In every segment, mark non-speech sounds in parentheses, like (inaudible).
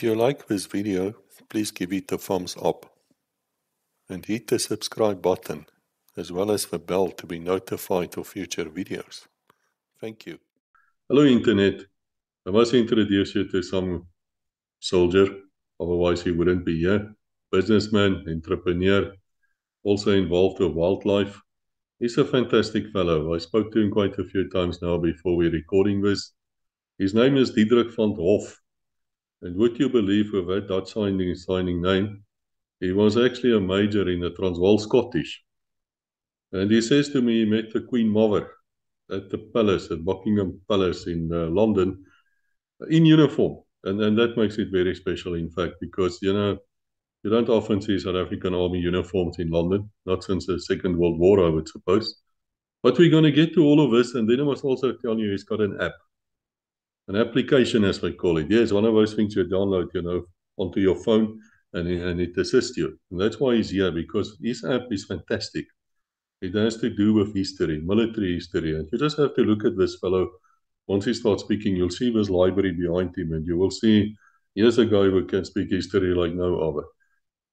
If you like this video, please give it a thumbs up and hit the subscribe button as well as the bell to be notified of future videos. Thank you. Hello Internet. I must introduce you to some soldier, otherwise he wouldn't be here. Businessman, entrepreneur, also involved with wildlife. He's a fantastic fellow. I spoke to him quite a few times now before we're recording this. His name is Diederik van Hof. And would you believe with that Dutch signing, signing name, he was actually a major in the Transvaal Scottish. And he says to me he met the Queen Mother at the palace, at Buckingham Palace in uh, London, in uniform. And, and that makes it very special, in fact, because, you know, you don't often see South African Army uniforms in London, not since the Second World War, I would suppose. But we're going to get to all of this, and then I must also tell you he's got an app an application, as we call it. Yes, one of those things you download, you know, onto your phone and, and it assists you. And that's why he's here, because his app is fantastic. It has to do with history, military history. And you just have to look at this fellow. Once he starts speaking, you'll see this library behind him, and you will see here's a guy who can speak history like no other.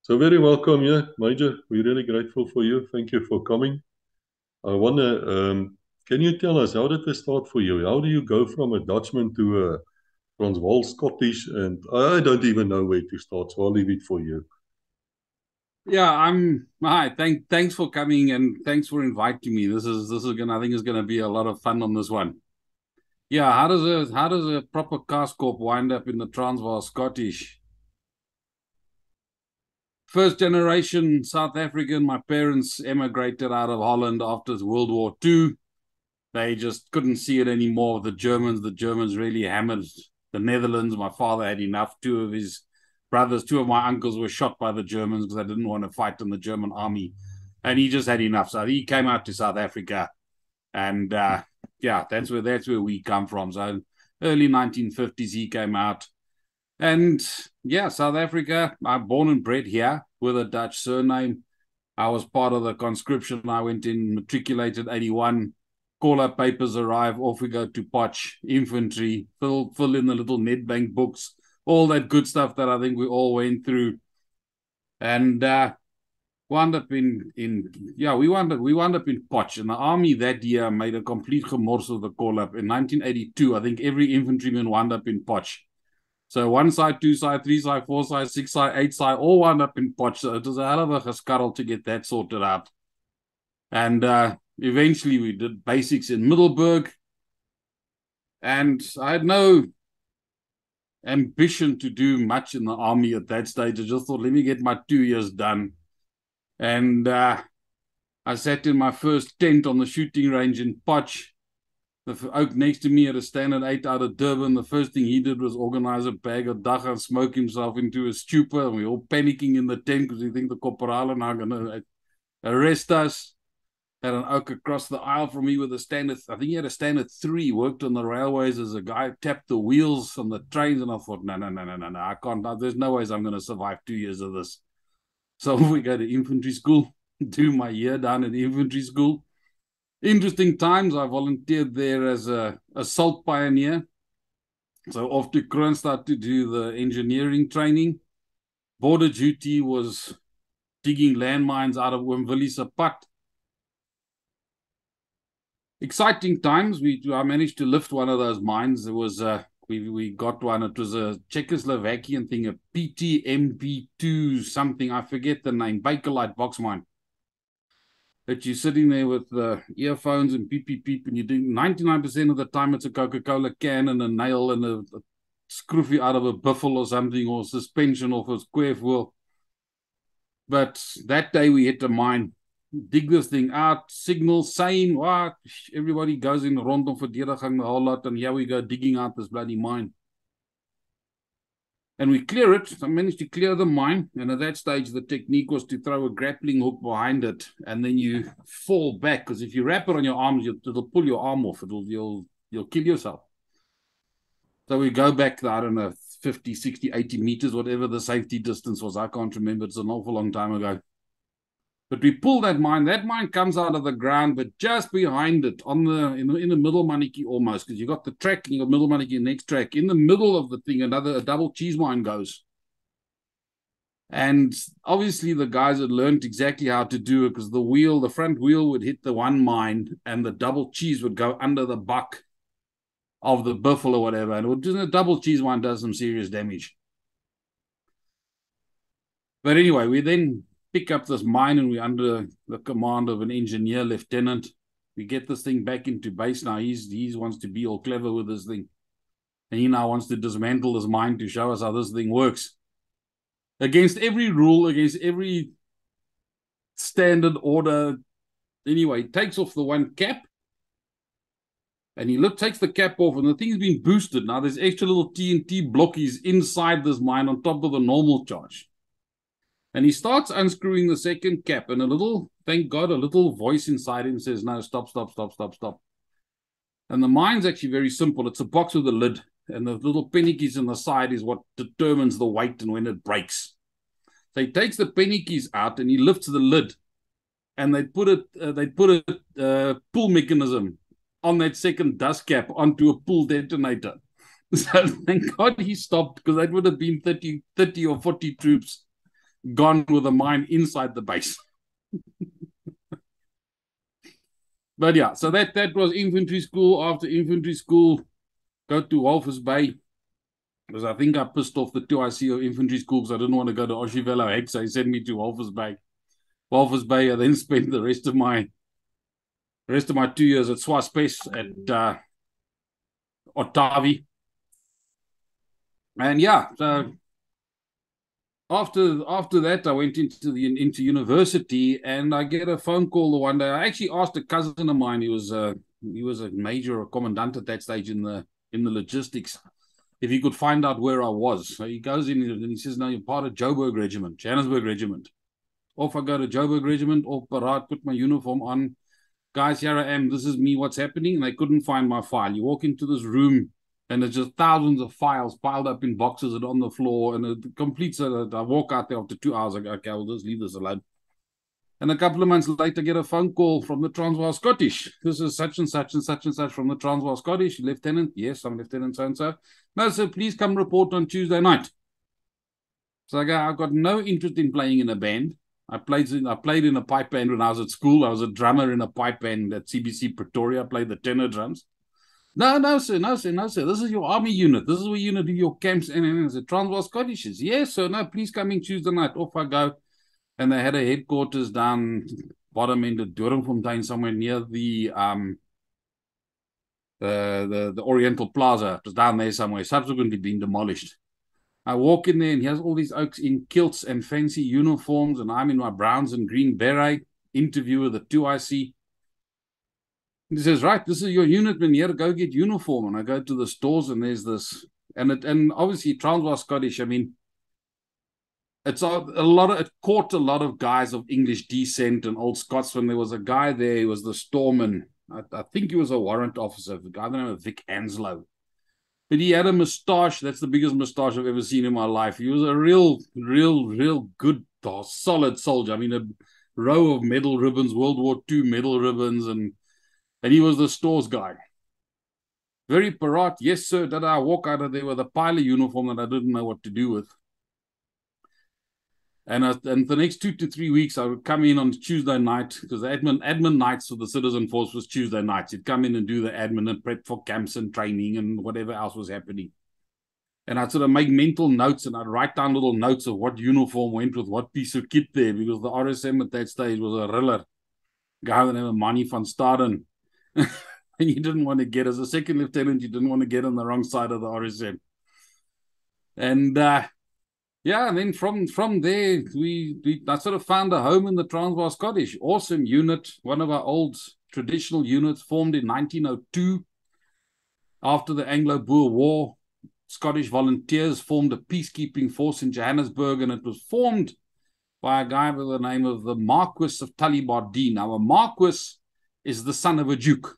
So very welcome, yeah, Major. We're really grateful for you. Thank you for coming. I wonder, um, can you tell us how did this start for you? How do you go from a Dutchman to a Transvaal Scottish? And I don't even know where to start, so I'll leave it for you. Yeah, I'm hi. Thank thanks for coming and thanks for inviting me. This is this is gonna I think is gonna be a lot of fun on this one. Yeah, how does a how does a proper Kaaskop wind up in the Transvaal Scottish? First generation South African. My parents emigrated out of Holland after World War II they just couldn't see it anymore. The Germans, the Germans really hammered the Netherlands. My father had enough. Two of his brothers, two of my uncles were shot by the Germans because they didn't want to fight in the German army. And he just had enough. So he came out to South Africa. And uh, yeah, that's where that's where we come from. So early 1950s he came out. And yeah, South Africa, I'm born and bred here with a Dutch surname. I was part of the conscription. I went in matriculated 81 call up papers arrive, off we go to Potch, infantry, fill fill in the little Nedbank books, all that good stuff that I think we all went through. And uh wound up in in yeah, we wound up we wound up in Potch. And the army that year made a complete gemors of the call up. In 1982, I think every infantryman wound up in Potch. So one side, two side, three side, four side, six side, eight side, all wound up in Potch. So it was a hell of a gescarrel to get that sorted out. And uh Eventually, we did basics in Middelburg. And I had no ambition to do much in the army at that stage. I just thought, let me get my two years done. And uh, I sat in my first tent on the shooting range in Potch. The oak next to me had a standard eight out of Durban. The first thing he did was organize a bag of dagga and smoke himself into a stupor. And we were all panicking in the tent because we think the corporal are going to arrest us had an oak across the aisle from me with a standard. I think he had a standard three. Worked on the railways as a guy, tapped the wheels on the trains, and I thought, no, no, no, no, no, no, I can't. There's no ways I'm going to survive two years of this. So (laughs) we go to infantry school, (laughs) do my year down at infantry school. Interesting times. I volunteered there as a assault pioneer. So off to Kroonstad to do the engineering training. Border duty was digging landmines out of Wimvili Pat exciting times. We I managed to lift one of those mines. It was uh, we we got one. It was a Czechoslovakian thing, a PTMP2 something. I forget the name. Bakelite box mine. That you're sitting there with the earphones and beep beep beep, and you're doing 99% of the time it's a Coca-Cola can and a nail and a, a out of a Buffel or something, or suspension of a square wheel. But that day we hit a mine dig this thing out, ah, signal, same, what? Everybody goes in the rondom verdediging the whole lot, and here we go digging out this bloody mine. And we clear it. I managed to clear the mine. And at that stage, the technique was to throw a grappling hook behind it, and then you fall back. Because if you wrap it on your arms, it'll pull your arm off. It'll you'll you'll kill yourself. So we go back, I don't know, 50, 60, 80 meters, whatever the safety distance was. I can't remember. It's an awful long time ago But we pull that mine. That mine comes out of the ground, but just behind it, on the in the, in the middelmannetjie almost, because you got the track you got middelmannetjie next track. In the middle of the thing, another a double cheese mine goes. And obviously, the guys had learned exactly how to do it because the wheel, the front wheel would hit the one mine and the double cheese would go under the buck of the buffalo or whatever. And would, a double cheese mine does some serious damage. But anyway, we then pick up this mine and we're under the command of an engineer lieutenant. We get this thing back into base now. He's he wants to be all clever with this thing. And he now wants to dismantle this mine to show us how this thing works against every rule, against every standard order. Anyway, takes off the one cap. And he look, takes the cap off, and the thing's been boosted. Now there's extra little TNT blockies inside this mine on top of the normal charge. And he starts unscrewing the second cap, and a little, thank God, a little voice inside him says, No, stop, stop, stop, stop, stop. And the mine's actually very simple. It's a box with a lid and the little pennies on the side is what determines the weight and when it breaks. So he takes the pennies out and he lifts the lid, and they put it uh, they put a uh, pull mechanism on that second dust cap onto a pull detonator. (laughs) So thank God he stopped because that would have been 30, 30 or 40 troops gone with a mine inside the base. (laughs) but yeah, so that that was infantry school. After infantry school, go to Walvis Bay because I think I pissed off the two ICO infantry school because I didn't want to go to Oshivelo Hex. So he sent me to Walvis Bay. Walvis Bay, I then (laughs) spent the rest of my rest of my two years at Swaspes at uh, Otavi. And yeah, so after after that, I went into the into university, and I get a phone call the one day. I actually asked a cousin of mine. He was a he was a major or commandant at that stage in the in the logistics. If he could find out where I was, so he goes in and he says, "No, you're part of Joburg Regiment, Johannesburg Regiment." Off I go to Joburg Regiment, off parade, put my uniform on. Guys, here I am. This is me. What's happening? And they couldn't find my file. You walk into this room, and there's just thousands of files piled up in boxes and on the floor, and it completes. I walk out there after two hours. I go, "Okay, I'll just leave this alone." And a couple of months later, get a phone call from the Transvaal Scottish. This is such and such and such and such from the Transvaal Scottish. Lieutenant, yes, I'm Lieutenant so and so. No, sir, please come report on Tuesday night. So I go, I've got no interest in playing in a band. I played in I played in a pipe band when I was at school. I was a drummer in a pipe band at CBC Pretoria. I played the tenor drums. No, no, sir, no, sir, no, sir. This is your army unit. This is where you gonna do your camps. And, and, and the Transvaal Scottish. Yes, sir. No, please come in Tuesday night. Off I go and they had a headquarters down bottom end of Doringfontein, somewhere near the um the, the the Oriental Plaza. It was down there somewhere, subsequently being demolished. I walk in there and he has all these oaks in kilts and fancy uniforms, and I'm in my browns and green beret, interview with the 2IC. He says, Right, this is your unit, man. Here, go get uniform. And I go to the stores and there's this, and it and obviously Transvaal Scottish, I mean, it's a, a, lot of it caught a lot of guys of English descent and old Scotsman. There was a guy there, he was the storeman. I, I think he was a warrant officer, a guy named Vic Anslow. But he had a moustache. That's the biggest moustache I've ever seen in my life. He was a real, real, real good, solid soldier. I mean, a row of medal ribbons, World War II medal ribbons, and and he was the stores guy. Very parat. Yes, sir. Did I walk out of there with a pile of uniform that I didn't know what to do with? And, uh, and the next two to three weeks, I would come in on Tuesday night because the admin admin nights for the citizen force was Tuesday nights. You'd come in and do the admin and prep for camps and training and whatever else was happening. And I'd sort of make mental notes and I'd write down little notes of what uniform went with what piece of kit there because the RSM at that stage was a riller. Guy that had money from Staden. (laughs) and you didn't want to get, as a second lieutenant, you didn't want to get on the wrong side of the RSM. And uh, yeah, and then from from there, we, we I sort of found a home in the Transvaal Scottish. Awesome unit, one of our old traditional units formed in 1902 after the Anglo-Boer War. Scottish volunteers formed a peacekeeping force in Johannesburg, and it was formed by a guy by the name of the Marquis of Tullibardine. Now, a Marquis is the son of a duke,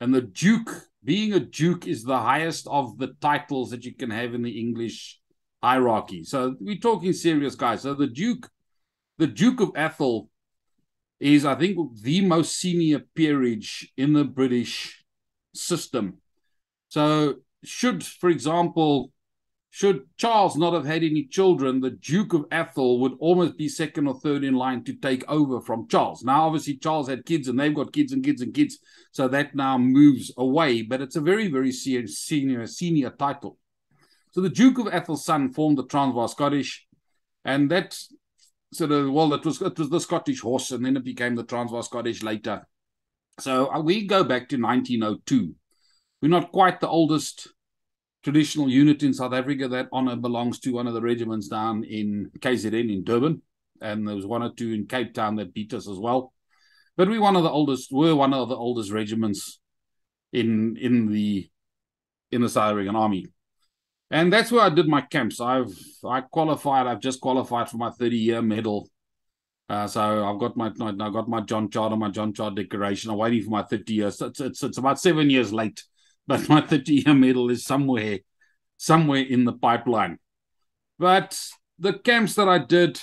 and the duke, being a duke, is the highest of the titles that you can have in the English hierarchy. So we're talking serious guys. So the Duke, the Duke of Atholl is, I think, the most senior peerage in the British system. So, should, for example, should Charles not have had any children, the Duke of Atholl would almost be second or third in line to take over from Charles. Now, obviously, Charles had kids and they've got kids and kids and kids. So that now moves away, but it's a very, very senior, senior title. So the Duke of Atholl's son formed the Transvaal Scottish, and that sort of well, it was it was the Scottish horse, and then it became the Transvaal Scottish later. So uh, we go back to 1902. We're not quite the oldest traditional unit in South Africa. That honor belongs to one of the regiments down in KZN in Durban, and there was one or two in Cape Town that beat us as well. But we one of the oldest. We're one of the oldest regiments in in the in the South African Army and that's where I did my camps. I've I qualified. I've just qualified for my thirty year medal. Uh, so I've got my I got my John Chard and my John Chard decoration. I'm waiting for my thirty years. It's, it's it's about seven years late, but my thirty year medal is somewhere somewhere in the pipeline. But the camps that I did,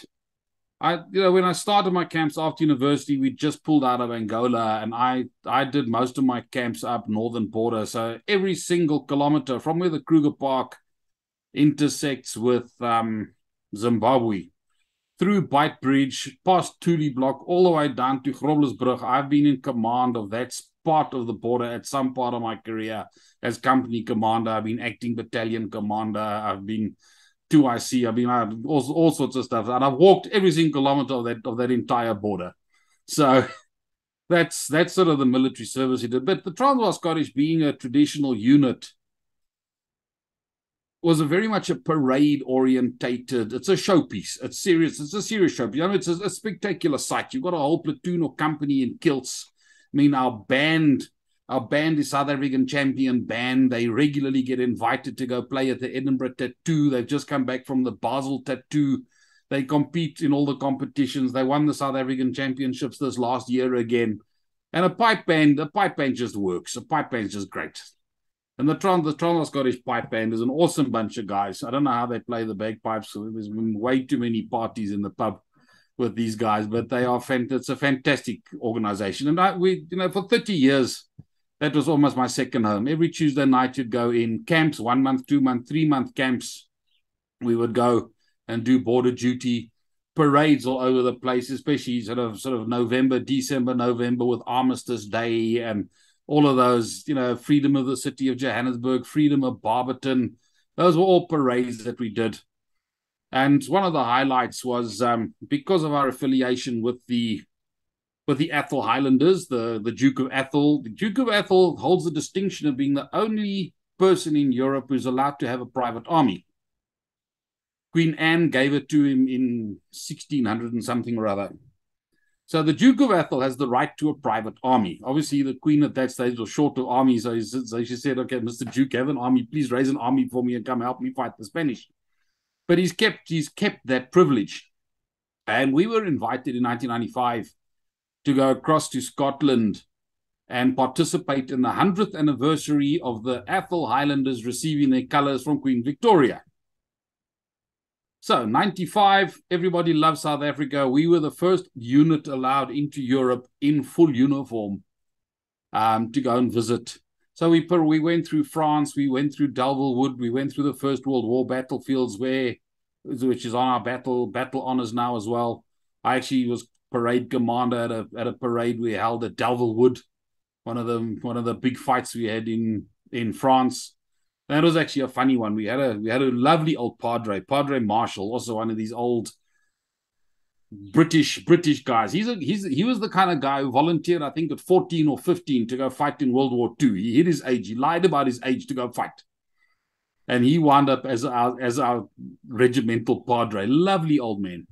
I you know when I started my camps after university, we just pulled out of Angola, and I I did most of my camps up northern border. So every single kilometer from where the Kruger Park intersects with um, Zimbabwe through Beitbridge, past Tuli Block, all the way down to Groblersbrug. I've been in command of that part of the border at some part of my career as company commander. I've been acting battalion commander. I've been 2IC. I've been uh, all, all sorts of stuff. And I've walked every single kilometer of that of that entire border. So (laughs) that's that's sort of the military service he did. But the Transvaal Scottish being a traditional unit was a very much a parade orientated. It's a showpiece. It's serious. It's a serious showpiece. You know, it's a, a, spectacular sight. You've got a whole platoon or company in kilts. I mean, our band, our band is South African champion band. They regularly get invited to go play at the Edinburgh Tattoo. They've just come back from the Basel Tattoo. They compete in all the competitions. They won the South African championships this last year again. And a pipe band, a pipe band just works. A pipe band's just great. And the Tron, the Toronto Scottish Pipe Band is an awesome bunch of guys. I don't know how they play the bagpipes. There's been way too many parties in the pub with these guys, but they are it's a fantastic organization. And I, we, you know, for 30 years, that was almost my second home. Every Tuesday night, you'd go in camps, one month, two month, three month camps. We would go and do border duty parades all over the place, especially sort of sort of November, December, November with Armistice Day and all of those, you know, freedom of the city of Johannesburg, freedom of Barberton. Those were all parades that we did. And one of the highlights was um, because of our affiliation with the with the Atholl Highlanders, the, the Duke of Atholl. The Duke of Atholl holds the distinction of being the only person in Europe who's allowed to have a private army. Queen Anne gave it to him in 1600 and something or other. So the Duke of Atholl has the right to a private army. Obviously, the Queen at that stage was short of armies, so, so she said, "Okay, Mr. Duke, have an army. Please raise an army for me and come help me fight the Spanish." But he's kept he's kept that privilege, and we were invited in 1995 to go across to Scotland and participate in the 100th anniversary of the Atholl Highlanders receiving their colours from Queen Victoria. So, 95, everybody loves South Africa. We were the first unit allowed into Europe in full uniform um, to go and visit. So, we, put, we went through France, we went through Delville Wood, we went through the First World War battlefields, where which is on our battle battle honors now as well. I actually was parade commander at a at a parade we held at Delville Wood, one of the one of the big fights we had in in France. That was actually a funny one. We had a we had a lovely old Padre, Padre Marshall, also one of these old British British guys. He's a he's he was the kind of guy who volunteered, I think, at 14 or 15 to go fight in World War II. He hid his age. He lied about his age to go fight. And he wound up as our as our regimental padre. Lovely old man.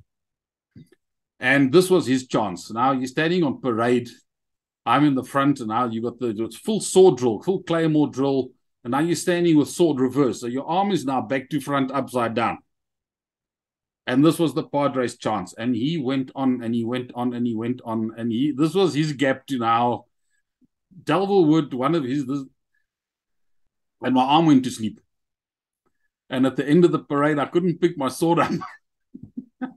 And this was his chance. Now he's standing on parade. I'm in the front, and now you've got the full sword drill, full claymore drill and now you're standing with sword reversed. So your arm is now back to front, upside down. And this was the Padre's chance. And he went on and he went on and he went on. And he this was his gap to now. Delville Wood, one of his this, and my arm went to sleep. And at the end of the parade, I couldn't pick my sword up. (laughs)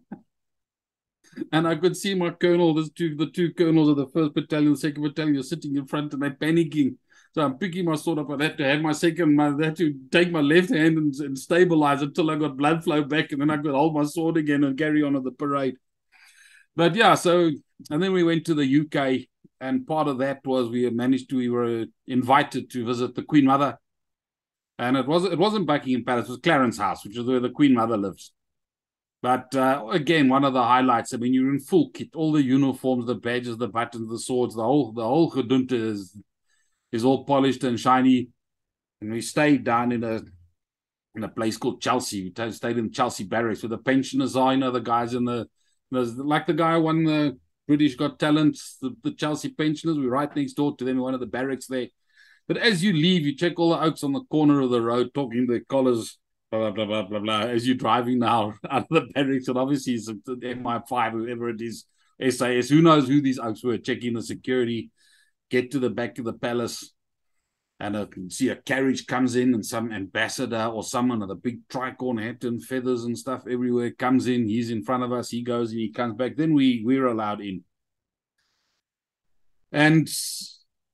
and I could see my colonel, the two, the two colonels of the first battalion, second battalion, sitting in front and they're panicking. So I'm picking my sword up. I had to have my second, I had to take my left hand and, and stabilize until I got blood flow back, and then I could hold my sword again and carry on at the parade. But yeah, so and then we went to the UK, and part of that was we managed to we were invited to visit the Queen Mother, and it was it wasn't Buckingham Palace, it was Clarence House, which is where the Queen Mother lives. But uh, again, one of the highlights. I mean, you're in full kit, all the uniforms, the badges, the buttons, the swords, the whole the whole gedunte is is all polished and shiny. And we stayed down in a in a place called Chelsea. We stayed in Chelsea barracks with the pensioners are, you know, the guys in the like the guy won the British Got Talent, the, the Chelsea pensioners. We're right next door to them in one of the barracks there. But as you leave, you check all the oaks on the corner of the road, talking their collars, blah, blah, blah, blah, blah, as you're driving now (laughs) out of the barracks. And obviously, it's the MI5, whoever it is, SAS, who knows who these oaks were, checking the security get to the back of the palace and I can see a carriage comes in and some ambassador or someone with a big tricorn hat and feathers and stuff everywhere comes in. He's in front of us. He goes and he comes back. Then we we're allowed in. And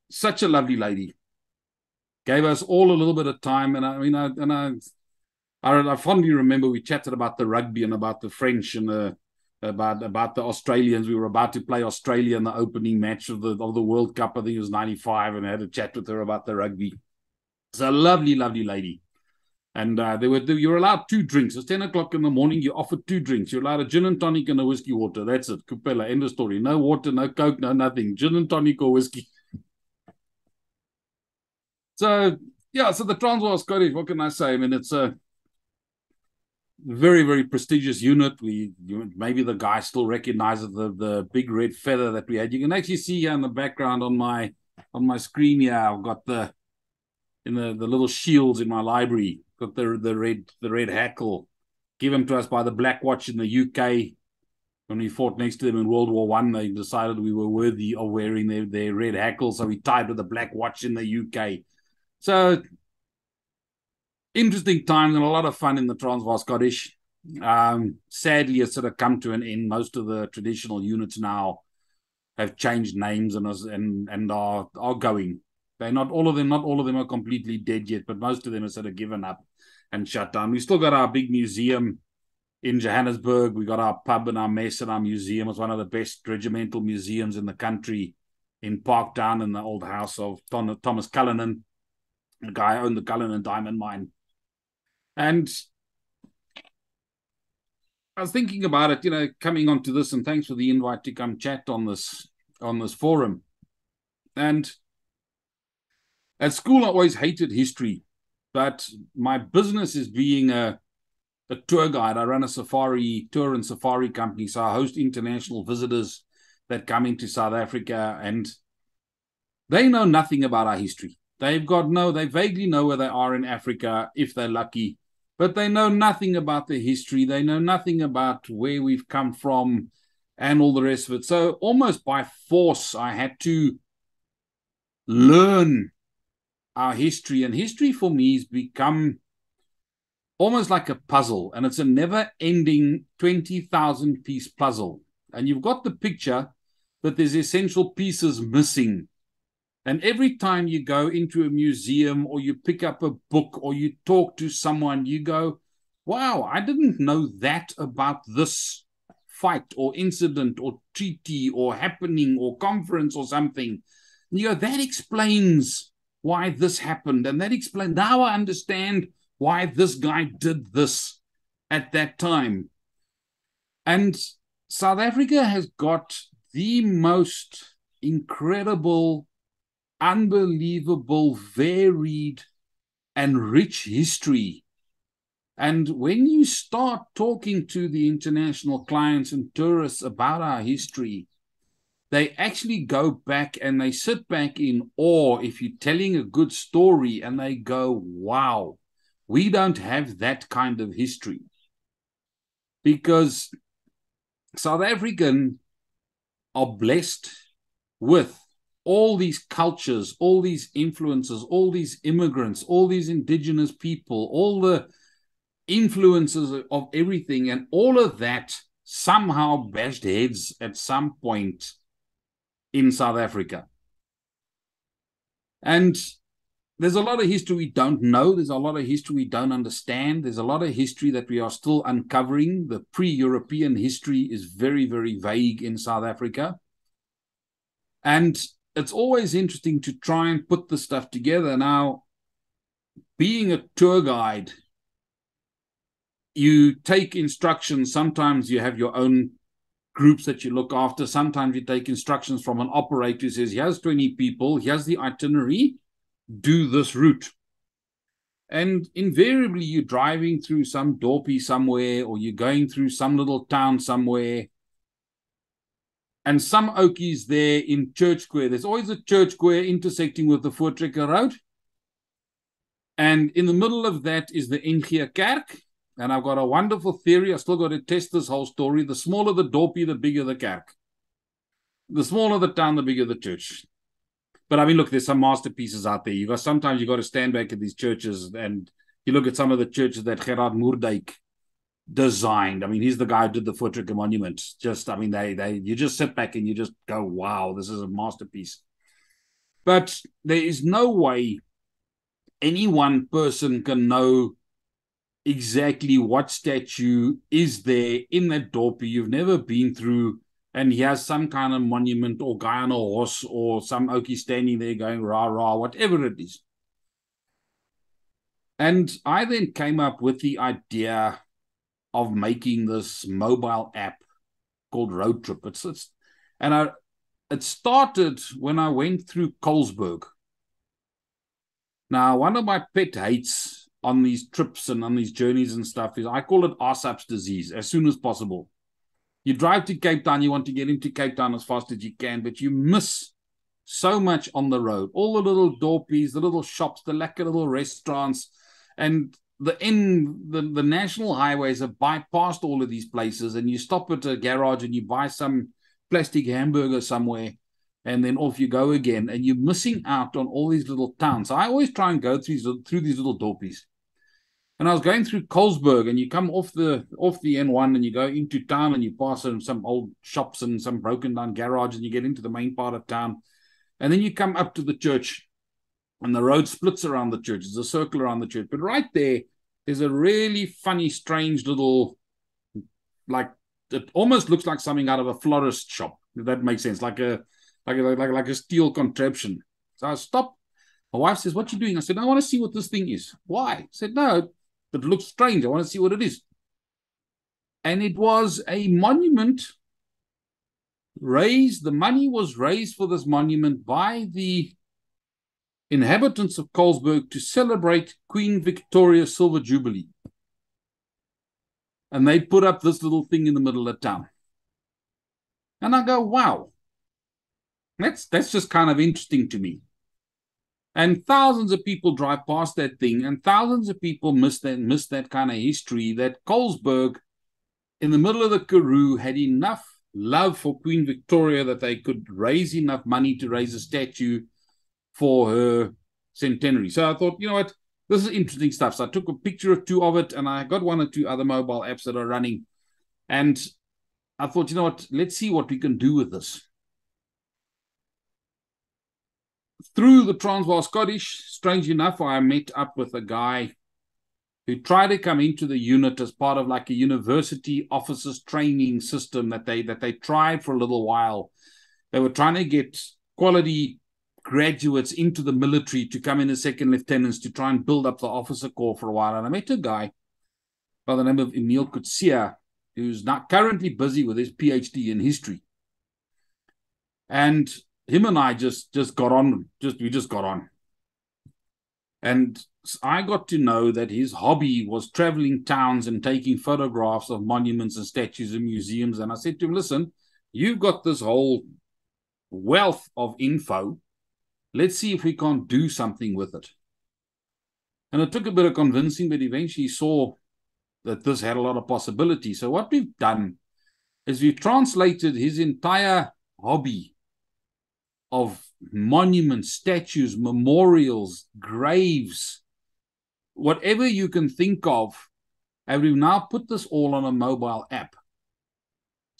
such a lovely lady gave us all a little bit of time. And I mean, I, and I, I, I fondly remember we chatted about the rugby and about the French and the about about the Australians. We were about to play Australia in the opening match of the of the World Cup. I think it was '95, and I had a chat with her about the rugby. It's a lovely, lovely lady. And uh, they were you were allowed two drinks. It's ten o'clock in the morning. You offered two drinks. You're allowed a gin and tonic and a whiskey water. That's it. Kupela. End of story. No water, no coke, no nothing. Gin and tonic or whiskey. So yeah, so the Transvaal Scottish. What can I say? I mean, it's a very very prestigious unit. We maybe the guy still recognizes the the big red feather that we had. You can actually see here in the background on my on my screen here. I've got the in the the little shields in my library. Got the the red the red hackle given to us by the Black Watch in the UK. When we fought next to them in World War One, they decided we were worthy of wearing their, their red hackle, so we tied with the Black Watch in the UK. So interesting times and a lot of fun in the Transvaal Scottish. Um, sadly, it's sort of come to an end. Most of the traditional units now have changed names and and and are are going. They're not all of them. Not all of them are completely dead yet, but most of them are sort of given up and shut down. We still got our big museum in Johannesburg. We got our pub and our mess and our museum. It's one of the best regimental museums in the country in Parktown in the old house of Thomas Cullinan, the guy who owned the Cullinan diamond mine. And I was thinking about it, you know, coming onto this, and thanks for the invite to come chat on this on this forum. And at school, I always hated history, but my business is being a a tour guide. I run a safari tour and safari company, so I host international visitors that come into South Africa, and they know nothing about our history. They've got no, they vaguely know where they are in Africa if they're lucky, but they know nothing about the history. They know nothing about where we've come from and all the rest of it. So almost by force, I had to learn our history. And history for me has become almost like a puzzle, and it's a never ending 20,000 piece puzzle. And you've got the picture, but there's essential pieces missing and every time you go into a museum or you pick up a book or you talk to someone, you go, wow, I didn't know that about this fight or incident or treaty or happening or conference or something. And you go, that explains why this happened. And that explains, now I understand why this guy did this at that time. And South Africa has got the most incredible unbelievable, varied, and rich history. And when you start talking to the international clients and tourists about our history, they actually go back and they sit back in awe if you're telling a good story and they go, wow, we don't have that kind of history. Because South African are blessed with all these cultures, all these influences, all these immigrants, all these indigenous people, all the influences of everything, and all of that somehow bashed heads at some point in South Africa. And there's a lot of history we don't know. There's a lot of history we don't understand. There's a lot of history that we are still uncovering. The pre European history is very, very vague in South Africa. And it's always interesting to try and put the stuff together. Now, being a tour guide, you take instructions. Sometimes you have your own groups that you look after. Sometimes you take instructions from an operator who says, here's 20 people, here's the itinerary do this route. And invariably, you're driving through some dorpy somewhere, or you're going through some little town somewhere. And some Okies there in Church Square. There's always a Church Square intersecting with the Voortrekker Road. And in the middle of that is the NG Kerk. And I've got a wonderful theory. I still got to test this whole story. The smaller the dorpy, the bigger the kerk. The smaller the town, the bigger the church. But I mean, look, there's some masterpieces out there. You got sometimes you got to stand back at these churches and you look at some of the churches that Gerard Moerdijk designed. I mean, he's the guy who did the Voortrekker Monument. Just, I mean, they they you just sit back and you just go, wow, this is a masterpiece. But there is no way any one person can know exactly what statue is there in that dorpy. You've never been through and he has some kind of monument or guy on a horse or some okie standing there going rah rah, whatever it is. And I then came up with the idea of making this mobile app called Road Trip. It's, it's and I it started when I went through Colesberg. Now, one of my pet hates on these trips and on these journeys and stuff is I call it ASAP's disease as soon as possible. You drive to Cape Town, you want to get into Cape Town as fast as you can, but you miss so much on the road. All the little dorpies, the little shops, the lekker little restaurants, and the in the, the national highways have bypassed all of these places, and you stop at a garage and you buy some plastic hamburger somewhere, and then off you go again, and you're missing out on all these little towns. So I always try and go through these, through these little dorpies. And I was going through Colesberg, and you come off the off the N1, and you go into town, and you pass some old shops and some broken down garage, and you get into the main part of town, and then you come up to the church, and the road splits around the church. There's a circle around the church, but right there is a really funny, strange little, like it almost looks like something out of a florist shop. If that makes sense, like a like a, like like a steel contraption. So I stop. My wife says, "What you doing?" I said, "I want to see what this thing is." Why? I said, "No, that looks strange. I want to see what it is. And it was a monument raised, the money was raised for this monument by the inhabitants of Colesberg to celebrate Queen Victoria's Silver Jubilee. And they put up this little thing in the middle of town. And I go, wow, that's that's just kind of interesting to me. And thousands of people drive past that thing, and thousands of people miss that miss that kind of history. That Colesberg, in the middle of the Karoo, had enough love for Queen Victoria that they could raise enough money to raise a statue for her centenary. So I thought, you know what, this is interesting stuff. So I took a picture or two of it, and I got one or two other mobile apps that are running. And I thought, you know what, let's see what we can do with this. through the Transvaal Scottish, strange enough, I met up with a guy who tried to come into the unit as part of like a university officers training system that they that they tried for a little while. They were trying to get quality graduates into the military to come in as second lieutenants to try and build up the officer corps for a while. And I met a guy by the name of Emil Kutsia, who's not currently busy with his PhD in history. And him and I just just got on. Just we just got on, and I got to know that his hobby was traveling towns and taking photographs of monuments and statues and museums. And I said to him, "Listen, you've got this whole wealth of info. Let's see if we can't do something with it." And it took a bit of convincing, but eventually saw that this had a lot of possibility. So what we've done is we've translated his entire hobby of monuments, statues, memorials, graves, whatever you can think of. And we've now put this all on a mobile app.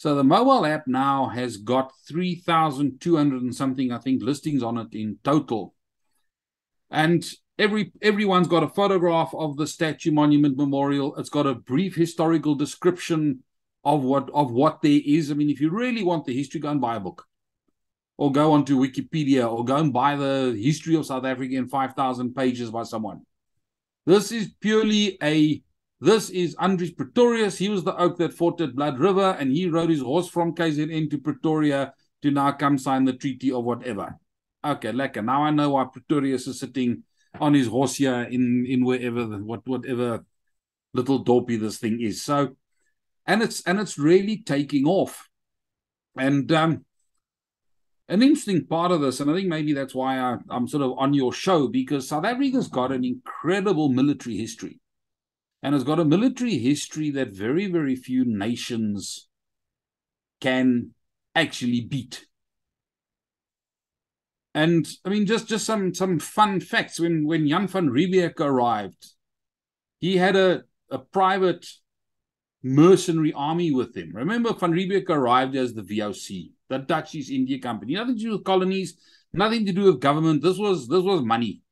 So the mobile app now has got 3,200 and something, I think, listings on it in total. And every everyone's got a photograph of the statue monument memorial. It's got a brief historical description of what of what there is. I mean, if you really want the history, go and buy a book. Or go onto Wikipedia or go and buy the history of South Africa in 5,000 pages by someone. This is purely a this is Andries Pretorius. He was the oak that fought at Blood River, and he rode his horse from KZN to Pretoria to now come sign the treaty or whatever. Okay, lekker. Now I know why Pretorius is sitting on his horse here in in wherever what whatever little dopey this thing is. So, and it's and it's really taking off. And um, an interesting part of this, and I think maybe that's why I, I'm sort of on your show because South Africa's got an incredible military history and has got a military history that very, very few nations can actually beat. And I mean, just just some some fun facts. When when Jan van Riebeeck arrived, he had a a private mercenary army with him. Remember, van Riebeeck arrived as the VOC, the Dutch East India Company. Nothing to do with colonies, nothing to do with government. This was this was money.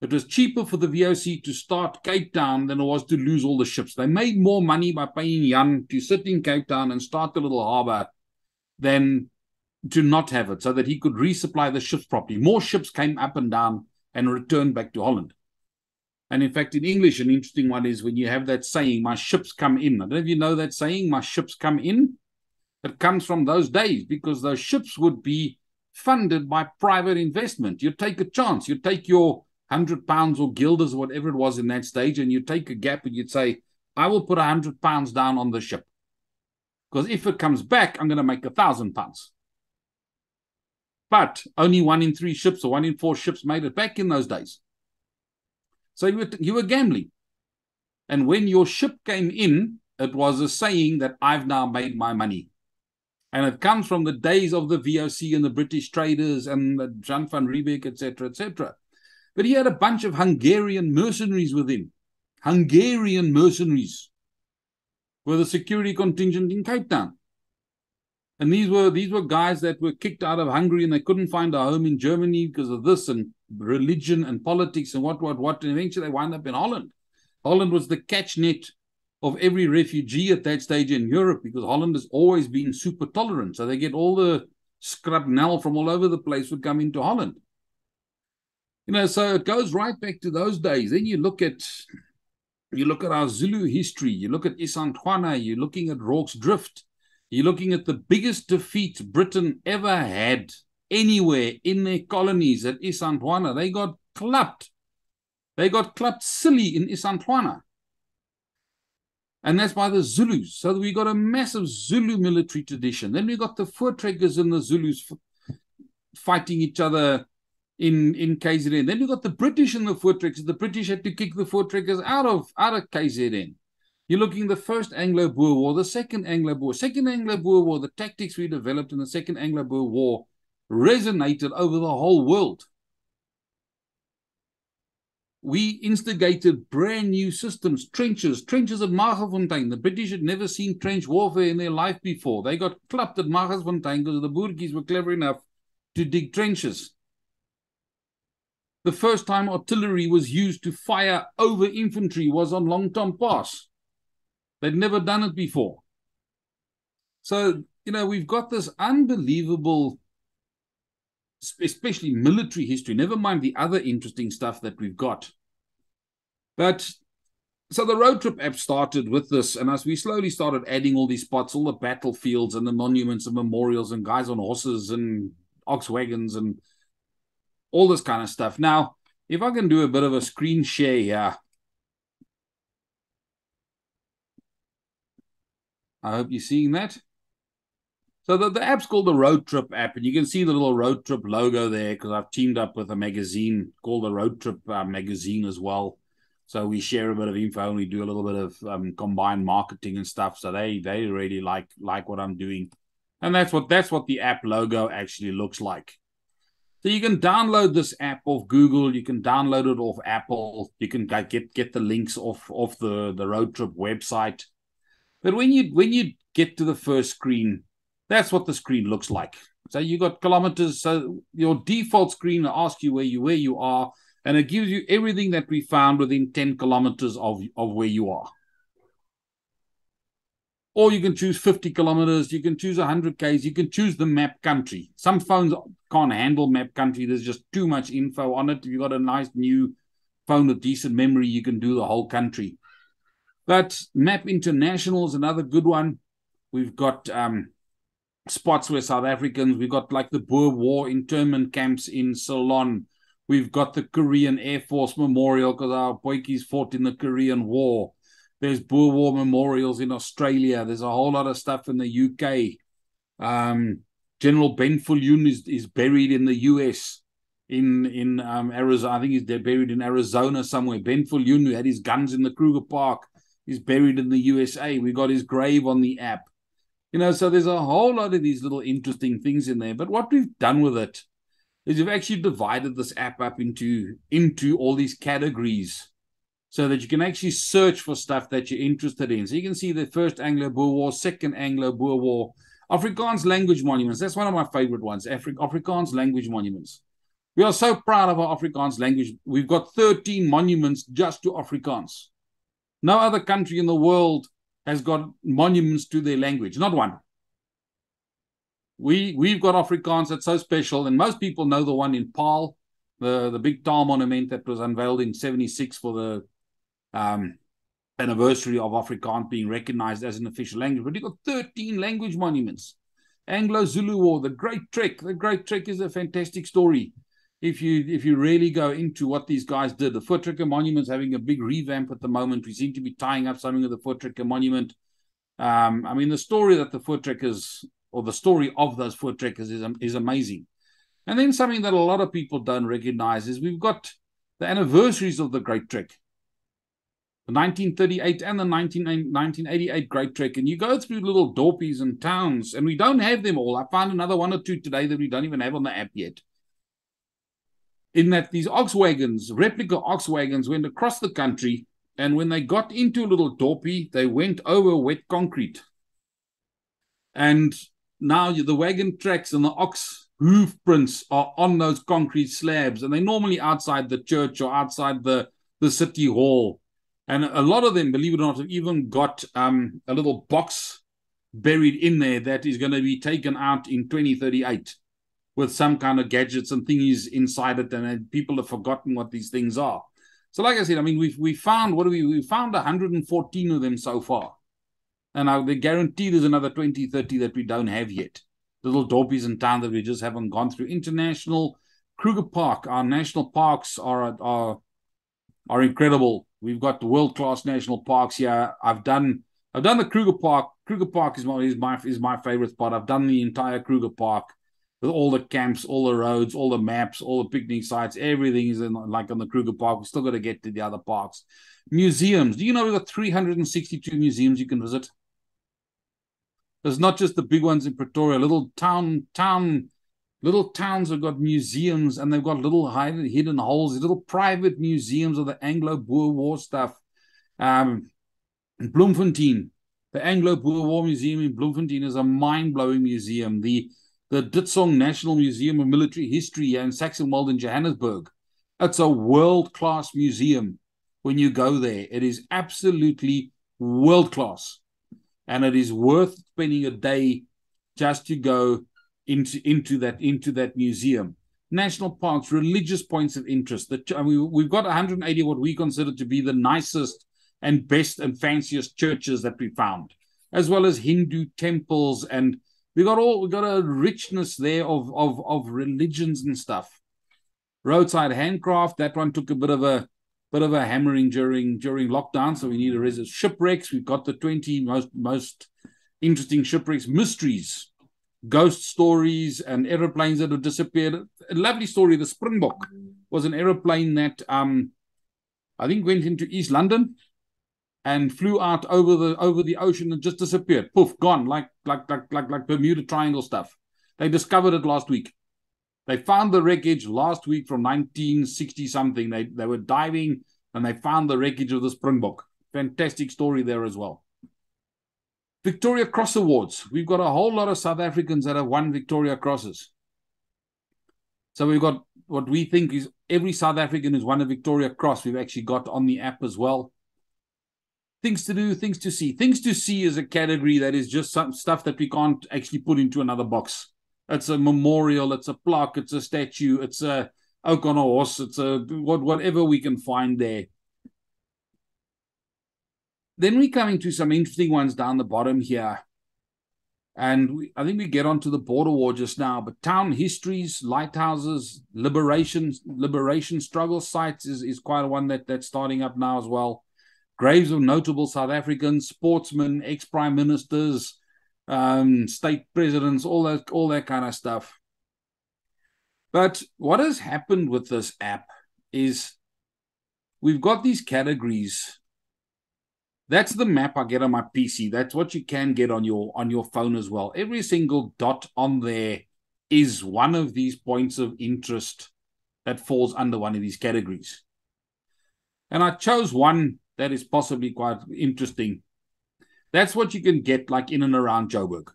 It was cheaper for the VOC to start Cape Town than it was to lose all the ships. They made more money by paying Jan to sit in Cape Town and start the little harbor than to not have it so that he could resupply the ships properly. More ships came up and down and returned back to Holland. And in fact, in English, an interesting one is when you have that saying, my ships come in. I don't know if you know that saying, my ships come in. It comes from those days because those ships would be funded by private investment. You take a chance, you take your hundred pounds or guilders or whatever it was in that stage, and you take a gap and you'd say, I will put a hundred pounds down on the ship. Because if it comes back, I'm going to make a thousand pounds. But only one in three ships or one in four ships made it back in those days. So you were, you were gambling. And when your ship came in, it was a saying that I've now made my money. And it comes from the days of the VOC and the British traders and the Jan van Riebeeck, etc., etc. But he had a bunch of Hungarian mercenaries with him. Hungarian mercenaries were the security contingent in Cape Town. And these were these were guys that were kicked out of Hungary and they couldn't find a home in Germany because of this and religion and politics and what what what. And eventually they wound up in Holland. Holland was the catch net of every refugee at that stage in Europe because Holland has always been super tolerant. So they get all the scrubnel from all over the place would come into Holland. You know, so it goes right back to those days. Then you look at you look at our Zulu history, you look at Isandlwana, you're looking at Rorke's Drift, you're looking at the biggest defeat Britain ever had anywhere in their colonies at Isandlwana. They got clapped. They got clapped silly in Isandlwana. And that's by the Zulus. So we got a massive Zulu military tradition. Then we got the fur Voortrekkers and the Zulus fighting each other in in KZN. Then you got the British and the Voortrekkers. The British had to kick the Voortrekkers out of out of KZN. You're looking the first Anglo-Boer War, the second Anglo-Boer, second Anglo-Boer War. The tactics we developed in the second Anglo-Boer War resonated over the whole world. We instigated brand new systems, trenches, trenches at Magersfontein. The British had never seen trench warfare in their life before. They got clapped at Magersfontein because the Boertjies were clever enough to dig trenches the first time artillery was used to fire over infantry was on Long Tom Pass. They'd never done it before. So, you know, we've got this unbelievable, especially military history, never mind the other interesting stuff that we've got. But so the road trip app started with this, and as we slowly started adding all these spots, all the battlefields and the monuments and memorials and guys on horses and ox wagons and all this kind of stuff. Now, if I can do a bit of a screen share here. I hope you're seeing that. So the, the app's called the Road Trip app, and you can see the little Road Trip logo there because I've teamed up with a magazine called the Road Trip uh, magazine as well. So we share a bit of info and we do a little bit of um, combined marketing and stuff. So they they really like like what I'm doing, and that's what that's what the app logo actually looks like. So you can download this app off Google. You can download it off Apple. You can get get the links off off the the road trip website. But when you when you get to the first screen. That's what the screen looks like. So you got kilometers. So your default screen will ask you where you where you are, and it gives you everything that we found within 10 kilometers of, of where you are. Or you can choose 50 kilometers, you can choose 100 Ks, you can choose the map country. Some phones can't handle map country, there's just too much info on it. If you've got a nice new phone with decent memory, you can do the whole country. But Map International is another good one. We've got um, spots where South Africans, we've got like the Boer War internment camps in Ceylon. We've got the Korean Air Force Memorial because our boykies fought in the Korean War. There's Boer War memorials in Australia. There's a whole lot of stuff in the UK. Um, General Ben is, is buried in the US in in um, Arizona. I think he's buried in Arizona somewhere. Ben who had his guns in the Kruger Park, is buried in the USA. We got his grave on the app. You know, so there's a whole lot of these little interesting things in there. But what we've done with it is we've actually divided this app up into into all these categories so that you can actually search for stuff that you're interested in. So you can see the first Anglo-Boer War, second Anglo-Boer War, Afrikaans language monuments. That's one of my favorite ones, Afri- Afrikaans language monuments. We are so proud of our Afrikaans language. We've got 13 monuments just to Afrikaans. No other country in the world has got monuments to their language, not one. We, we've got Afrikaans that's so special, and most people know the one in Paarl, the, the big Taal monument that was unveiled in 76 for the um, anniversary of Afrikaans being recognized as an official language. But you've got 13 language monuments. Anglo Zulu War, the Great Trek. The Great Trek is a fantastic story. If you if you really go into what these guys did, the Voortrekker Monument's having a big revamp at the moment. We seem to be tying up something with the Voortrekker Monument. Um, I mean, the story that the Voortrekkers or the story of those Voortrekkers is is amazing. And then something that a lot of people don't recognize is we've got the anniversaries of the Great Trek the 1938 and the 19, 1988 Great Trek, and you go through little dorpies and towns, and we don't have them all. I found another one or two today that we don't even have on the app yet. In that these ox wagons, replica ox wagons, went across the country, and when they got into a little dorpy, they went over wet concrete. And now the wagon tracks and the ox hoof prints are on those concrete slabs, and they're normally outside the church or outside the, the city hall and a lot of them, believe it or not, have even got um, a little box buried in there that is going to be taken out in 2038 with some kind of gadgets and thingies inside it. And people have forgotten what these things are. So, like I said, I mean, we've we found what do we we found 114 of them so far, and I, guarantee there's another 20, 30 that we don't have yet. Little dorpies in town that we just haven't gone through. International Kruger Park, our national parks are are are incredible. We've got the world class national parks here. I've done I've done the Kruger Park. Kruger Park is my is my is my favorite spot. I've done the entire Kruger Park with all the camps, all the roads, all the maps, all the picnic sites. Everything is in like on the Kruger Park. We still got to get to the other parks. Museums. Do you know we've got 362 museums you can visit? There's not just the big ones in Pretoria. Little town town Little towns have got museums and they've got little hidden, hidden holes, little private museums of the Anglo Boer War stuff. Um, Bloemfontein, the Anglo Boer War Museum in Bloemfontein is a mind blowing museum. The the Ditsong National Museum of Military History in Saxonwold in Johannesburg. It's a world class museum when you go there. It is absolutely world class. And it is worth spending a day just to go into into that into that museum. National parks, religious points of interest. I mean, we've got 180 what we consider to be the nicest and best and fanciest churches that we found, as well as Hindu temples, and we got all we got a richness there of of of religions and stuff. Roadside handcraft. That one took a bit of a bit of a hammering during during lockdown, so we need a resident shipwrecks. We've got the 20 most most interesting shipwrecks mysteries ghost stories and aeroplanes that have disappeared. A lovely story. The Springbok was an aeroplane that um, I think went into East London and flew out over the over the ocean and just disappeared. Poof, gone like like like like like Bermuda Triangle stuff. They discovered it last week. They found the wreckage last week from 1960 something. They they were diving and they found the wreckage of the Springbok. Fantastic story there as well. Victoria Cross Awards. We've got a whole lot of South Africans that have won Victoria Crosses. So we've got what we think is every South African who's won a Victoria Cross, we've actually got on the app as well. Things to do, things to see. Things to see is a category that is just some stuff that we can't actually put into another box. It's a memorial, it's a plaque, it's a statue, it's a oak on a horse, it's a what whatever we can find there. Then we're coming to some interesting ones down the bottom here. And we, I think we get onto the border war just now, but town histories, lighthouses, liberation, liberation struggle sites is, is quite one that, that's starting up now as well. Graves of notable South Africans, sportsmen, ex prime ministers, um, state presidents, all that, all that kind of stuff. But what has happened with this app is we've got these categories that's the map I get on my PC. That's what you can get on your on your phone as well. Every single dot on there is one of these points of interest that falls under one of these categories. And I chose one that is possibly quite interesting. That's what you can get like in and around Joburg.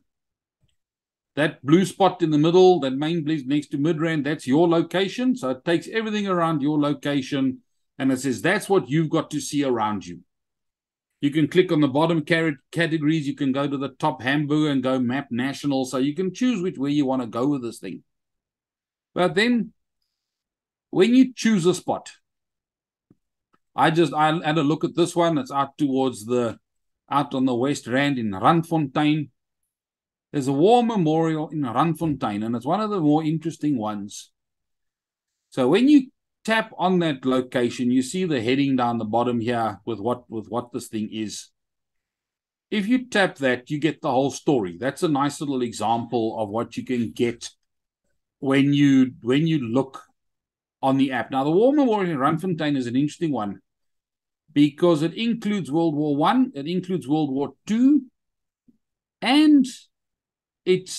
That blue spot in the middle, that main place next to Midrand, that's your location. So it takes everything around your location and it says that's what you've got to see around you. You can click on the bottom categories. You can go to the top hamburger and go map national. So you can choose which way you want to go with this thing. But then when you choose a spot, I just I had a look at this one. It's out towards the out on the West Rand in Randfontein. There's a war memorial in Randfontein, and it's one of the more interesting ones. So when you tap on that location, you see the heading down the bottom here with what with what this thing is. If you tap that, you get the whole story. That's a nice little example of what you can get when you when you look on the app. Now, the War Memorial in Randfontein is an interesting one because it includes World War One, it includes World War Two, and it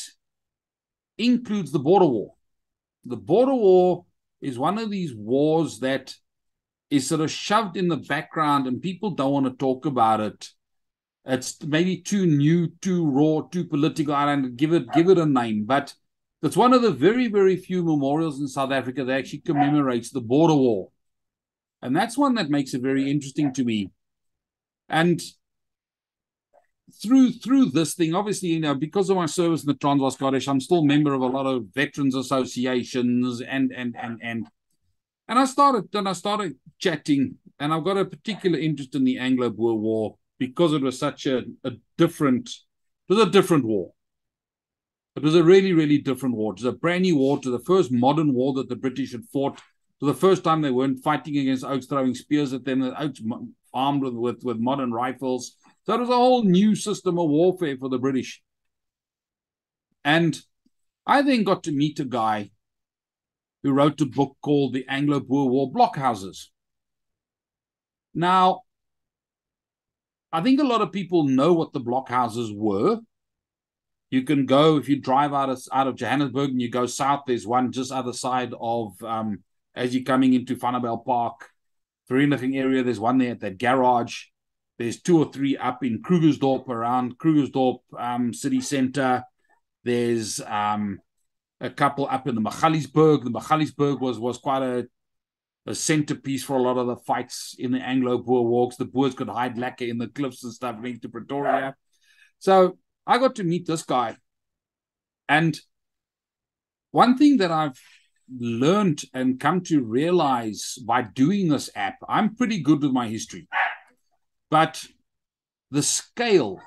includes the border war. The border war is one of these wars that is sort of shoved in the background and people don't want to talk about it. It's maybe too new, too raw, too political. I don't give it give it a name, but it's one of the very, very few memorials in South Africa that actually commemorates the border war. And that's one that makes it very interesting to me. And through through this thing, obviously, you know, because of my service in the Transvaal Scottish, I'm still a member of a lot of veterans associations and and and and and I started then I started chatting, and I've got a particular interest in the Anglo-Boer War because it was such a, a different it was a different war. It was a really, really different war. It was a brand new war to the first modern war that the British had fought. For the first time, they weren't fighting against Oaks throwing spears at them. The Oaks armed with, with, with modern rifles. So it was a whole new system of warfare for the British. And I then got to meet a guy who wrote a book called The Anglo Boer War Blockhouses. Now, I think a lot of people know what the blockhouses were. You can go if you drive out of out of Johannesburg and you go south. There's one just other side of um, as you're coming into Vanderbijl Park, Three Vereeniging area. There's one there at that garage. There's two or three up in Krugersdorp around Krugersdorp um, city center. There's um, a couple up in the Magaliesberg. The Magaliesberg was was quite a, a centerpiece for a lot of the fights in the Anglo-Boer walks. The Boers could hide lacquer in the cliffs and stuff linked to Pretoria. So I got to meet this guy. And one thing that I've learned and come to realize by doing this app, I'm pretty good with my history. But the scale,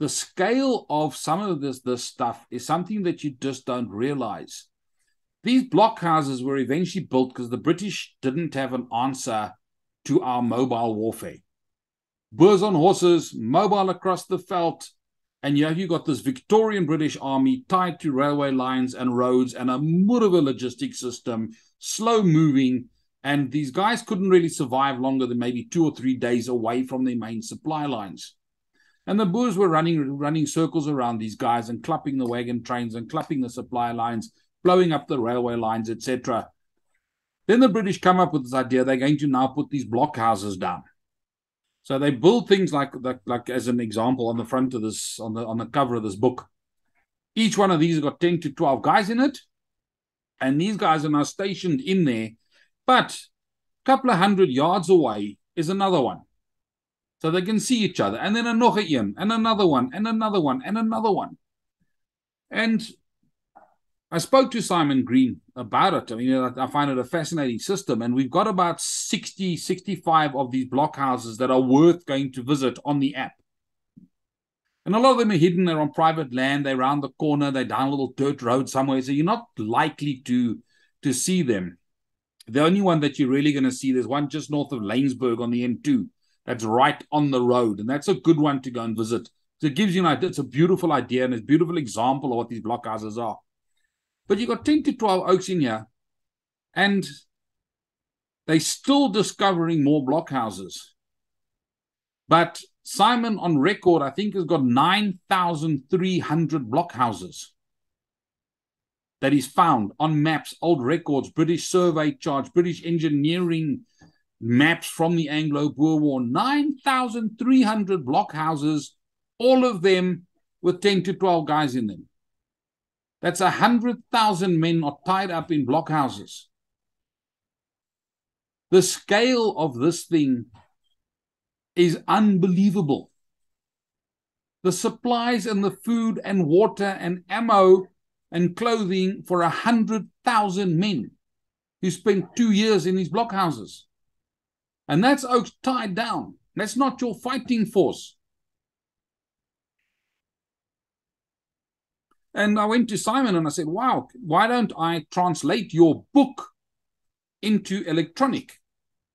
the scale of some of this this stuff is something that you just don't realize. These blockhouses were eventually built because the British didn't have an answer to our mobile warfare. Boers on horses, mobile across the veldt, and you have you got this Victorian British Army tied to railway lines and roads and a Murva logistic system, slow moving, and these guys couldn't really survive longer than maybe two or three days away from their main supply lines. And the Boers were running running circles around these guys and clapping the wagon trains and clapping the supply lines, blowing up the railway lines, etc. Then the British come up with this idea they're going to now put these blockhouses down. So they build things like, like like as an example on the front of this on the on the cover of this book. Each one of these got 10 to 12 guys in it. And these guys are now stationed in there. But a couple of hundred yards away is another one. So they can see each other. And then a een, and another one, and another one, and another one. And I spoke to Simon Green about it. I mean, I find it a fascinating system. And we've got about 60, 65 of these blockhouses that are worth going to visit on the app. And a lot of them are hidden. They're on private land. They're around the corner. They're down a little dirt road somewhere. So you're not likely to, to see them. The only one that you're really going to see, there's one just north of Laingsburg on the N2 that's right on the road. And that's a good one to go and visit. So it gives you an idea. It's a beautiful idea and it's a beautiful example of what these blockhouses are. But you've got 10 to 12 oaks in here, and they're still discovering more blockhouses. But Simon on record, I think, has got 9,300 blockhouses that he's found on maps, old records, British survey charts, British engineering maps from the Anglo Boer War. 9,300 blockhouses, all of them with 10 to 12 guys in them. That's a hundred thousand men are tied up in blockhouses. The scale of this thing is unbelievable. The supplies and the food and water and ammo and clothing for a hundred thousand men who spent two years in these blockhouses. And that's Oaks tied down. That's not your fighting force. And I went to Simon and I said, wow, why don't I translate your book into electronic?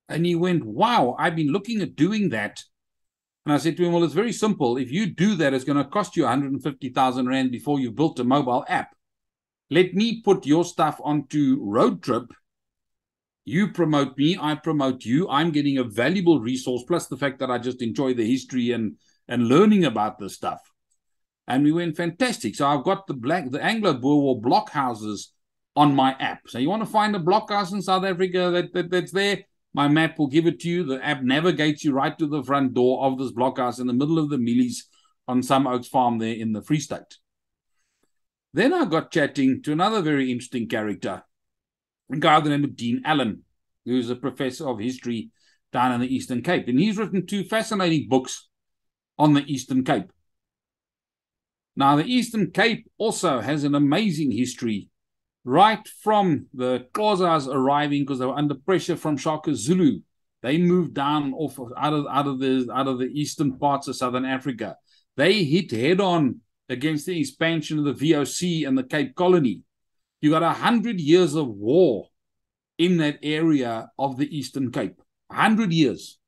And he went, wow, I've been looking at doing that. And I said to him, well, it's very simple. If you do that, it's going to cost you 150,000 Rand before you've built a mobile app. Let me put your stuff onto Road Trip. You promote me, I promote you. I'm getting a valuable resource, plus the fact that I just enjoy the history and, and learning about this stuff and we went fantastic. So I've got the black, the Anglo Boer War blockhouses on my app. So you want to find a blockhouse in South Africa that, that that's there, my map will give it to you. The app navigates you right to the front door of this blockhouse in the middle of the mealies on some oaks farm there in the Free State. Then I got chatting to another very interesting character, a guy by the name of Dean Allen, who's a professor of history down in the Eastern Cape. And he's written two fascinating books on the Eastern Cape. Now, the Eastern Cape also has an amazing history, right from the Xhosas arriving because they were under pressure from Shaka Zulu. They moved down off of, out of out of the out of the eastern parts of southern Africa. They hit head on against the expansion of the VOC and the Cape Colony. You got a hundred years of war in that area of the Eastern Cape. A hundred years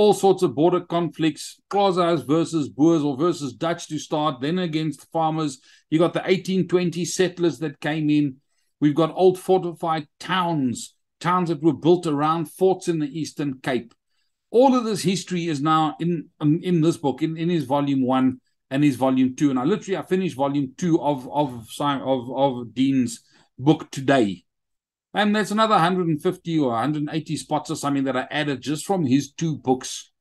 all sorts of border conflicts, Xhosas versus Boers or versus Dutch to start, then against farmers. You got the 1820 settlers that came in. We've got old fortified towns, towns that were built around forts in the Eastern Cape. All of this history is now in in, in this book, in, in his volume one and his volume two. And I literally I finished volume two of of of, of Dean's book today. And there's another 150 or 180 spots or something that I added just from his two books.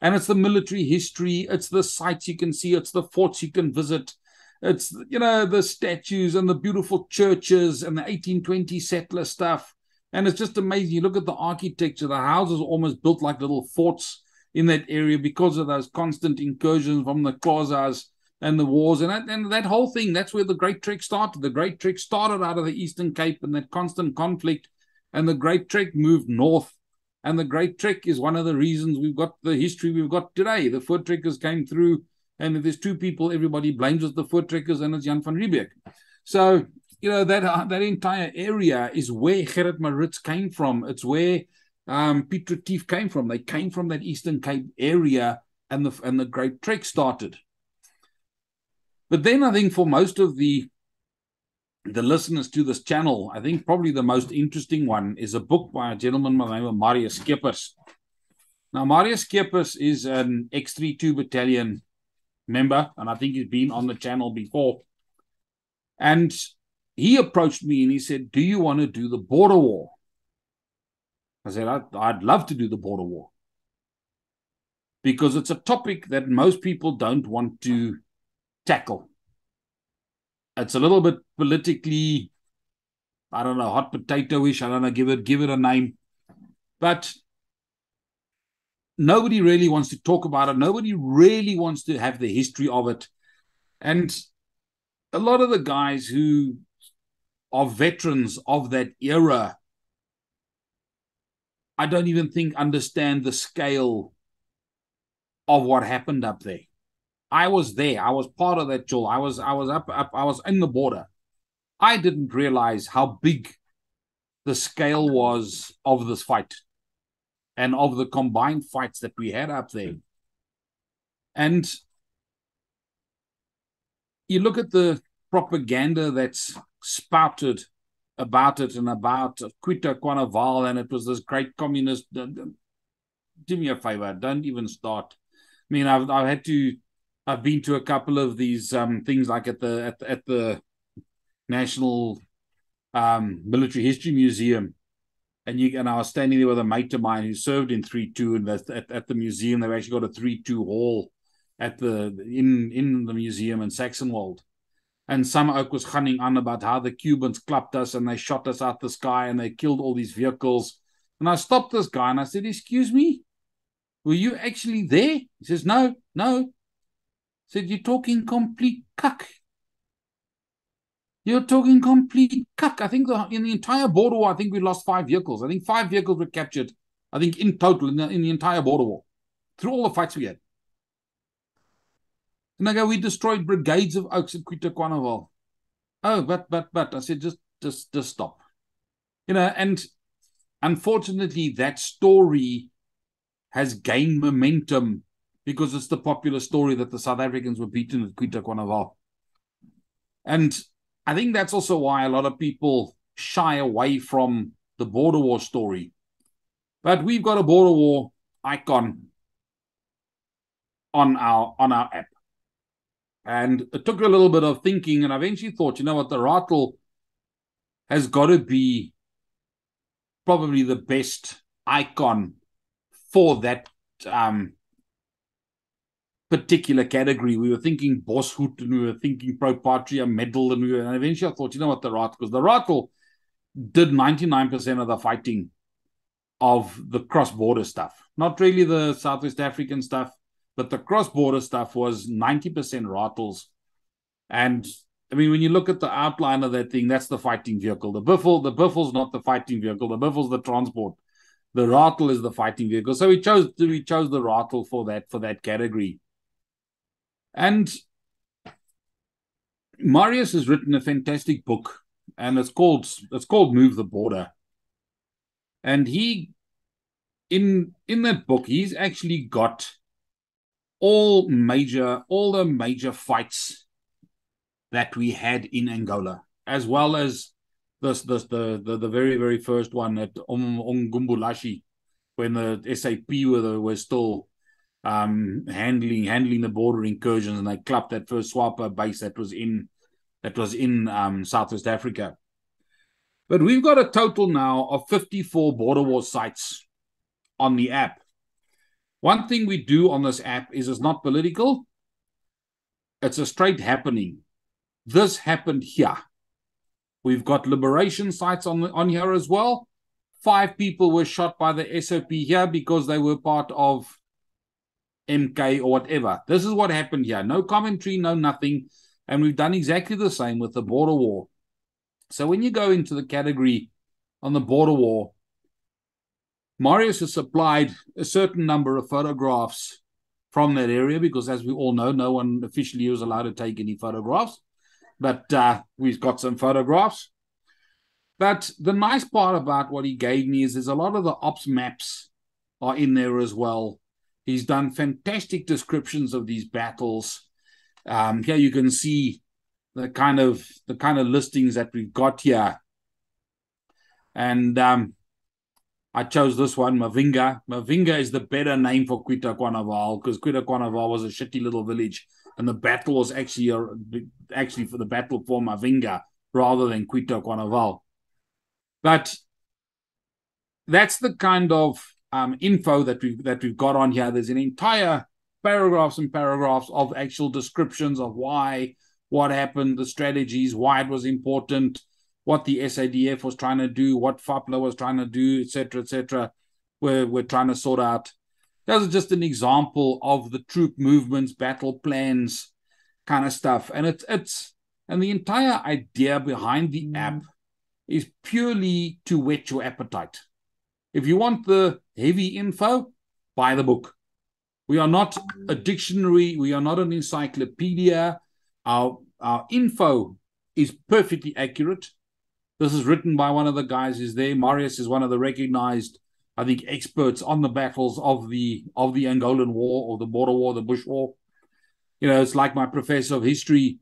And it's the military history, it's the sites you can see, it's the forts you can visit, it's you know the statues and the beautiful churches and the 1820 settler stuff. And it's just amazing. You look at the architecture, the houses almost built like little forts in that area because of those constant incursions from the Xhosas and the wars and that, and that whole thing. That's where the Great Trek started. The Great Trek started out of the Eastern Cape and that constant conflict, and the Great Trek moved north. And the Great Trek is one of the reasons we've got the history we've got today. The Voortrekkers came through, and if there's two people everybody blames us the Voortrekkers, and it's Jan van Riebeeck. So you know that uh, that entire area is where Gerrit Maritz came from. It's where um, Piet Retief came from. They came from that Eastern Cape area, and the and the Great Trek started. But then I think for most of the the listeners to this channel, I think probably the most interesting one is a book by a gentleman by the name of Marius Scheepers. Now, Marius Scheepers is an X32 battalion member, and I think he's been on the channel before. And he approached me and he said, Do you want to do the border war? I said, I'd, I'd love to do the border war. because it's a topic that most people don't want to tackle. It's a little bit politically, I don't know, hot potato-ish. I don't know, give it give it a name. But nobody really wants to talk about it. Nobody really wants to have the history of it. And a lot of the guys who are veterans of that era, I don't even think understand the scale of what happened up there. I was there. I was part of that Joel. I was I was up up I was in the border. I didn't realize how big the scale was of this fight and of the combined fights that we had up there. And you look at the propaganda that's spouted about it and about Cuito Cuanavale, and it was this great communist. Do me a favor, don't even start. I mean, I've I've had to, I've been to a couple of these um things like at the at at the National um, Military History Museum, and you and I was standing there with a mate of mine who served in three two, and at, at the museum they've actually got a three two hall at the in in the museum in Saxonwold. And some oak was hunting on about how the Cubans clapped us and they shot us out the sky and they killed all these vehicles. And I stopped this guy and I said, Excuse me, were you actually there? He says, No, no. I said, You're talking complete cuck. You're talking complete cuck. I think the, in the entire border war, I think we lost five vehicles. I think five vehicles were captured. I think in total in the, in the entire border war, through all the fights we had. And I go, we destroyed brigades of oaks at Cuito Cuanavale. Oh, but but but I said, just just just stop. You know, and unfortunately, that story has gained momentum because it's the popular story that the South Africans were beaten at Cuito Cuanavale. And I think that's also why a lot of people shy away from the border war story. But we've got a border war icon on our on our app. And it took a little bit of thinking, and I eventually thought, you know what, the Ratel has got to be probably the best icon for that um, particular category. We were thinking Boshoed and we were thinking Pro Patria medal, and we were, and eventually I thought, you know what, the Ratel, because the Ratel did 99% of the fighting of the cross border stuff. Not really the Southwest African stuff, but the cross border stuff was 90% Ratels. And I mean, when you look at the outline of that thing, that's the fighting vehicle. The Buffel, the Buffel's not the fighting vehicle. The Buffel's the transport. The Ratel is the fighting vehicle. So we chose we chose the Ratel for that for that category. And Marius has written a fantastic book, and it's called it's called Move the Border. And he in in that book, he's actually got all major all the major fights that we had in Angola, as well as this this the the, the very very first one at um, Ongulumbashe, when the SAP were were still um, handling handling the border incursions, and they clapped that first SWAPO base that was in that was in um, Southwest Africa. But we've got a total now of 54 border war sites on the app. One thing we do on this app is it's not political. It's a straight happening. This happened here. We've got liberation sites on on here as well. Five people were shot by the SOP here because they were part of MK or whatever. This is what happened here. No commentary, no nothing. And we've done exactly the same with the border war. So when you go into the category on the border war, Marius has supplied a certain number of photographs from that area because, as we all know, no one officially was allowed to take any photographs. But uh, we've got some photographs. But the nice part about what he gave me is there's a lot of the ops maps are in there as well. He's done fantastic descriptions of these battles. Um, here you can see the kind of the kind of listings that we've got here. And um, I chose this one, Mavinga. Mavinga is the better name for Cuito Cuanavale because Cuito Cuanavale was a shitty little village, and the battle was actually a, actually for the battle for Mavinga rather than Cuito Cuanavale. But that's the kind of um, info that we've that we've got on here. There's an entire paragraphs and paragraphs of actual descriptions of why, what happened, the strategies, why it was important, what the SADF was trying to do, what FAPLA was trying to do, etc., etc. We're we're trying to sort out. That was just an example of the troop movements, battle plans, kind of stuff, and it's it's and the entire idea behind the mm. app is purely to whet your appetite. If you want the heavy info, buy the book. We are not a dictionary, we are not an encyclopedia. Our, our info is perfectly accurate. This is written by one of the guys who's there. Marius is one of the recognized, I think, experts on the battles of the of the Angolan War or the Border War, the Bush War. You know, it's like my professor of history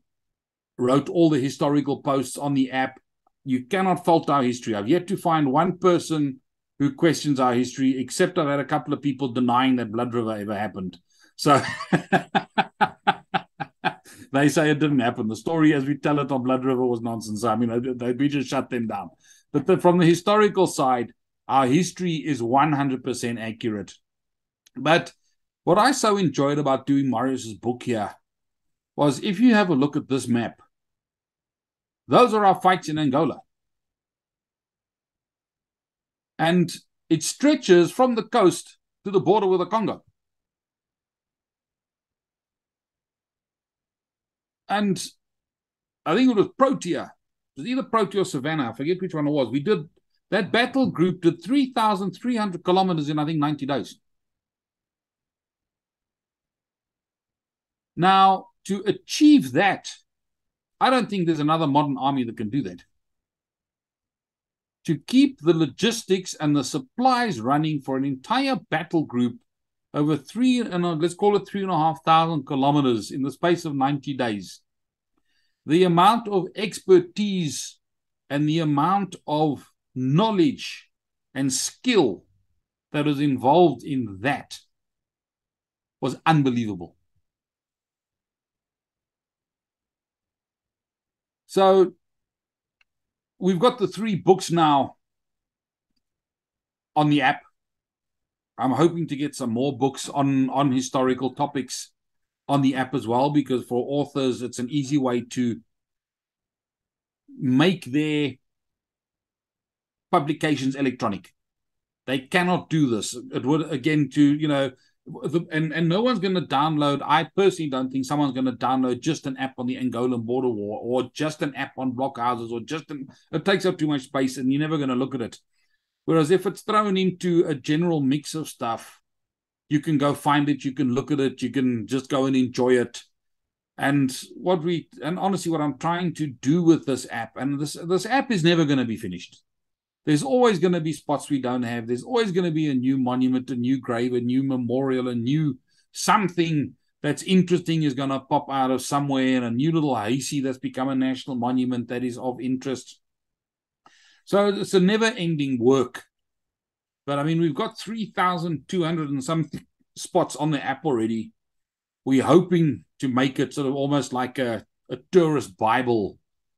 wrote all the historical posts on the app. You cannot fault our history. I've yet to find one person who questions our history, except I've had a couple of people denying that Blood River ever happened. So (laughs) they say it didn't happen. The story as we tell it on Blood River was nonsense. I mean, they, we just shut them down. But the, from the historical side, our history is 100% accurate. But what I so enjoyed about doing Marius's book here was if you have a look at this map, those are our fights in Angola. And it stretches from the coast to the border with the Congo. And I think it was Protea. It was either Protea or Savannah. I forget which one it was. We did that battle group did 3,300 kilometers in, I think, 90 days. Now, to achieve that, I don't think there's another modern army that can do that. To keep the logistics and the supplies running for an entire battle group over three and let's call it three and a half thousand kilometers in the space of 90 days. The amount of expertise and the amount of knowledge and skill that was involved in that was unbelievable. So we've got the three books now on the app. I'm hoping to get some more books on on historical topics on the app as well because for authors it's an easy way to make their publications electronic. They cannot do this. It would again to you know and and no one's going to download. I personally don't think someone's going to download just an app on the Angolan border war, or just an app on blockhouses, or just an. It takes up too much space, and you're never going to look at it. Whereas if it's thrown into a general mix of stuff, you can go find it, you can look at it, you can just go and enjoy it. And what we and honestly, what I'm trying to do with this app, and this this app is never going to be finished. There's always going to be spots we don't have. There's always going to be a new monument, a new grave, a new memorial, a new something that's interesting is going to pop out of somewhere, and a new little Haysi that's become a national monument that is of interest. So it's a never ending work. But I mean, we've got 3,200 and some spots on the app already. We're hoping to make it sort of almost like a, a tourist Bible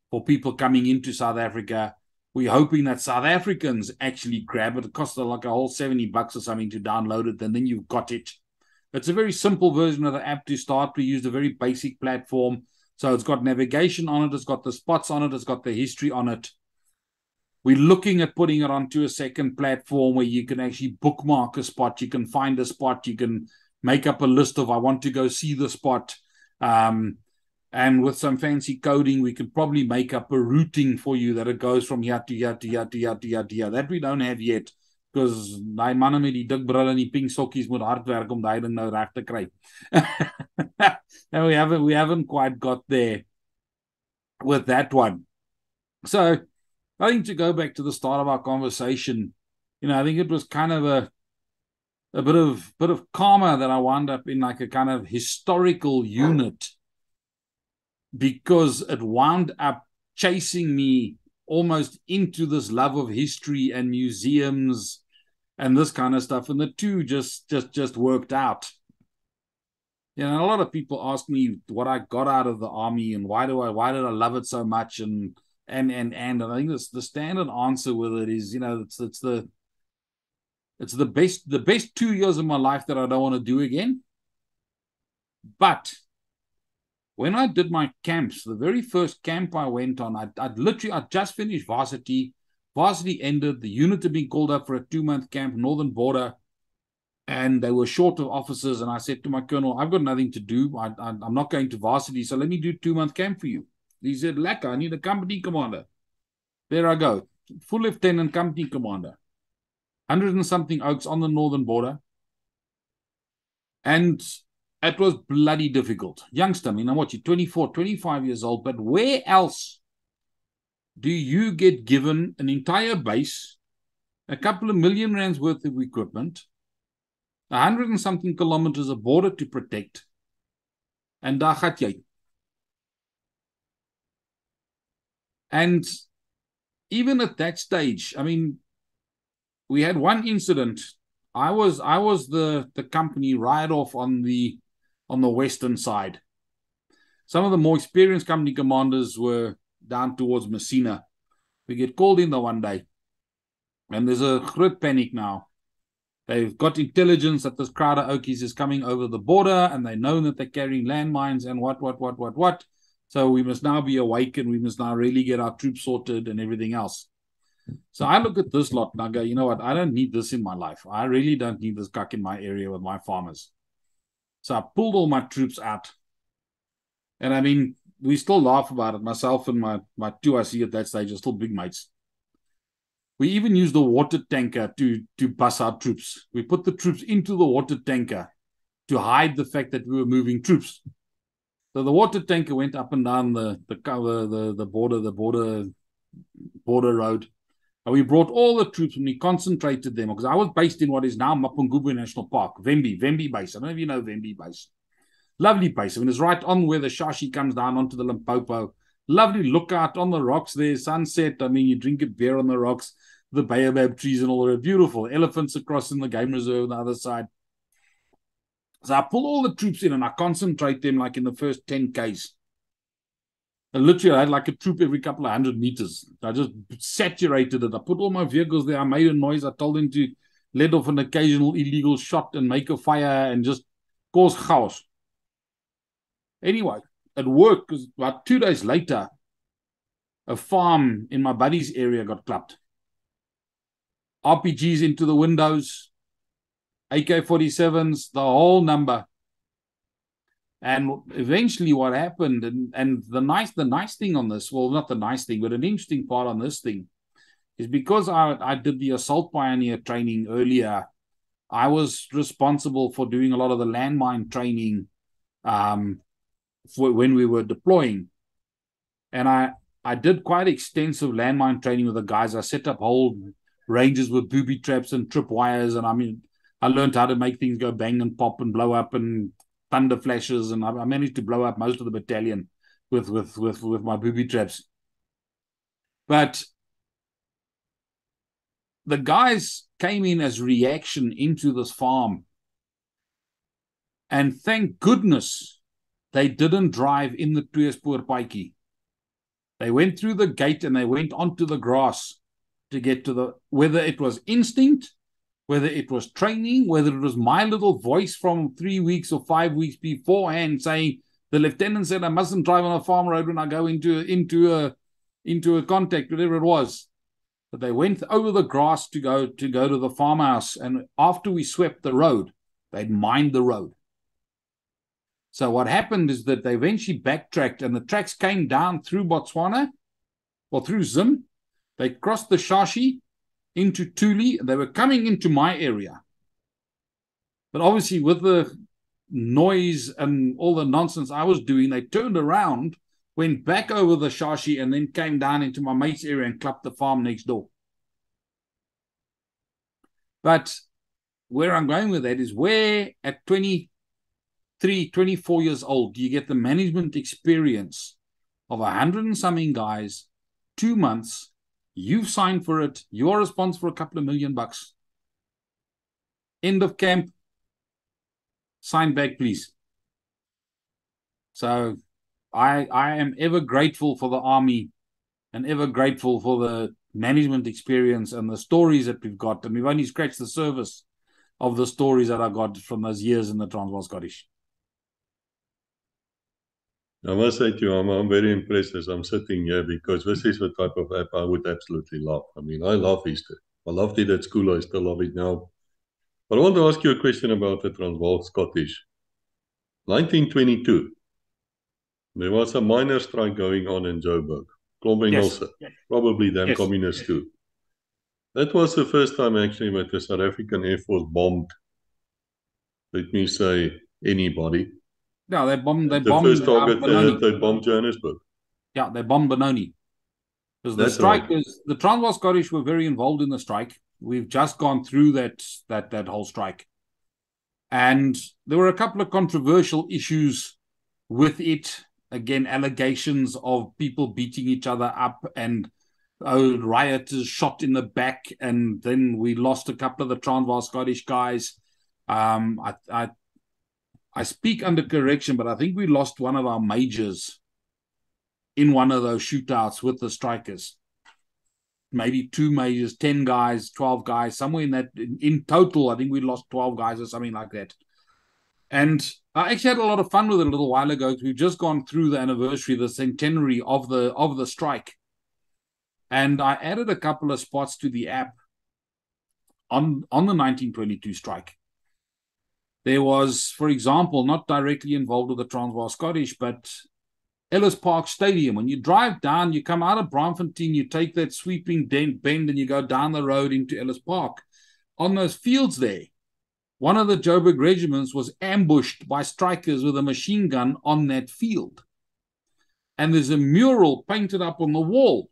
for people coming into South Africa we're hoping that South Africans actually grab it. It costs like a whole 70 bucks or something to download it, and then you've got it. It's a very simple version of the app to start. We used a very basic platform. So it's got navigation on it, it's got the spots on it, it's got the history on it. We're looking at putting it onto a second platform where you can actually bookmark a spot. You can find a spot. You can make up a list of, I want to go see the spot. Um, and with some fancy coding, we could probably make up a routing for you that it goes from here to here to here to here to here to here. That we don't have yet. Because daai manne met die dik brille en die pink sokkies moet hard werk om daai ding nou reg te kry. (laughs) and we haven't we haven't quite got there with that one. So I think to go back to the start of our conversation, you know, I think it was kind of a a bit of bit of karma that I wound up in like a kind of historical unit because it wound up chasing me almost into this love of history and museums and this kind of stuff. And the two just just just worked out. You know a lot of people ask me what i got out of the army and why do i why did i love it so much? And and and and, i think this the standard answer with it is you know it's it's the It's the best, the best two years of my life that I don't want to do again. But when I did my camps, the very first camp I went on, I'd, I'd literally, I'd just finished varsity. Varsity ended. The unit had been called up for a two month camp, Northern Border, and they were short of officers. And I said to my colonel, I've got nothing to do. I, am not going to varsity, so let me do two month camp for you. He said, Lekker, I need a company commander. There I go, full lieutenant company commander. 100 and something oaks on the northern border. And it was bloody difficult. Youngster, I mean, I'm watching 24, 25 years old, but where else do you get given an entire base, a couple of million rands worth of equipment, a hundred and something kilometers of border to protect, and daar gaat jy. And even at that stage, I mean, we had one incident. I was I was the the company right off on the on the western side. Some of the more experienced company commanders were down towards Messina. We get called in the one day, and there's a great panic now. They've got intelligence that this crowd of Okies is coming over the border, and they know that they're carrying landmines and what, what, what, what, what. So we must now be awake, and we must now really get our troops sorted and everything else. So I look at this lot and I go, you know what? I don't need this in my life. I really don't need this cuck in my area with my farmers. So I pulled all my troops out. And I mean, we still laugh about it. Myself and my, my two I see at that stage are still big mates. We even used the water tanker to, to bus our troops. We put the troops into the water tanker to hide the fact that we were moving troops. So the water tanker went up and down the the the the border the border border road, and we brought all the troops and we concentrated them because I was based in what is now Mapungubwe National Park, Vhembe, Vhembe base. I don't know if you know Vhembe base. Lovely base. I mean, it's right on where the Shashi comes down onto the Limpopo. Lovely lookout on the rocks there, sunset. I mean, you drink a beer on the rocks, the baobab trees and all that. Beautiful. Elephants across in the game reserve on the other side. So I pull all the troops in and I concentrate them like in the first 10 Ks. And literally, I had like a troop every couple of hundred meters. I just saturated it. I put all my vehicles there. I made a noise. I told them to let off an occasional illegal shot and make a fire and just cause chaos. Anyway, it worked because about two days later, a farm in my buddy's area got clapped. RPGs into the windows, AK 47s, the whole number. And eventually, what happened, and, and the nice the nice thing on this, well, not the nice thing, but an interesting part on this thing, is because I I did the assault pioneer training earlier. I was responsible for doing a lot of the landmine training, um, for when we were deploying, and I I did quite extensive landmine training with the guys. I set up whole ranges with booby traps and trip wires, and I mean, I learned how to make things go bang and pop and blow up and thunder flashes, and I, I managed to blow up most of the battalion with with with with my booby traps. But the guys came in as reaction into this farm. And thank goodness they didn't drive in the Tweespoor Paiki. They went through the gate and they went onto the grass to get to the whether it was instinct whether it was training, whether it was my little voice from three weeks or five weeks beforehand saying the lieutenant said I mustn't drive on a farm road when I go into into a into a contact, whatever it was. But they went over the grass to go to go to the farmhouse, and after we swept the road, they'd mined the road. So what happened is that they eventually backtracked, and the tracks came down through Botswana, or through Zim. They crossed the Shashi, into Tuli. They were coming into my area. But obviously, with the noise and all the nonsense I was doing, they turned around, went back over the Shashi, and then came down into my mate's area and clapped the farm next door. But where I'm going with that is where at 23, 24 years old, you get the management experience of a hundred and something guys, two months, You've signed for it. You're responsible for a couple of million bucks. End of camp. Sign back, please. So I I am ever grateful for the army and ever grateful for the management experience and the stories that we've got. And we've only scratched the surface of the stories that I got from those years in the Transvaal Scottish. I must say to you, I'm, I'm very impressed as I'm sitting here because this is the type of app I would absolutely love. I mean, I love Easter. I loved it at school. I still love it now. But I want to ask you a question about the Transvaal Scottish. 1922, there was a minor strike going on in Joburg. Klombing yes. also, yes. probably them yes. communists yes. too. That was the first time actually that the South African Air Force bombed, let me say, anybody. Yeah, they bombed. They the bombed. first target, uh, they bombed Johannesburg. Yeah, they bombed Benoni. Because the strike right. is the Transvaal Scottish were very involved in the strike. We've just gone through that that that whole strike, and there were a couple of controversial issues with it. Again, allegations of people beating each other up and oh, rioters shot in the back, and then we lost a couple of the Transvaal Scottish guys. Um, I, I I speak under correction, but I think we lost one of our majors in one of those shootouts with the strikers. Maybe two majors, 10 guys, 12 guys, somewhere in that. In, in, total, I think we lost 12 guys or something like that. And I actually had a lot of fun with it a little while ago. We've just gone through the anniversary, the centenary of the of the strike. And I added a couple of spots to the app on, on the 1922 strike. There was, for example, not directly involved with the Transvaal Scottish, but Ellis Park Stadium. When you drive down, you come out of Braamfontein, you take that sweeping dent, bend, and you go down the road into Ellis Park. On those fields there, one of the Joburg regiments was ambushed by strikers with a machine gun on that field. And there's a mural painted up on the wall.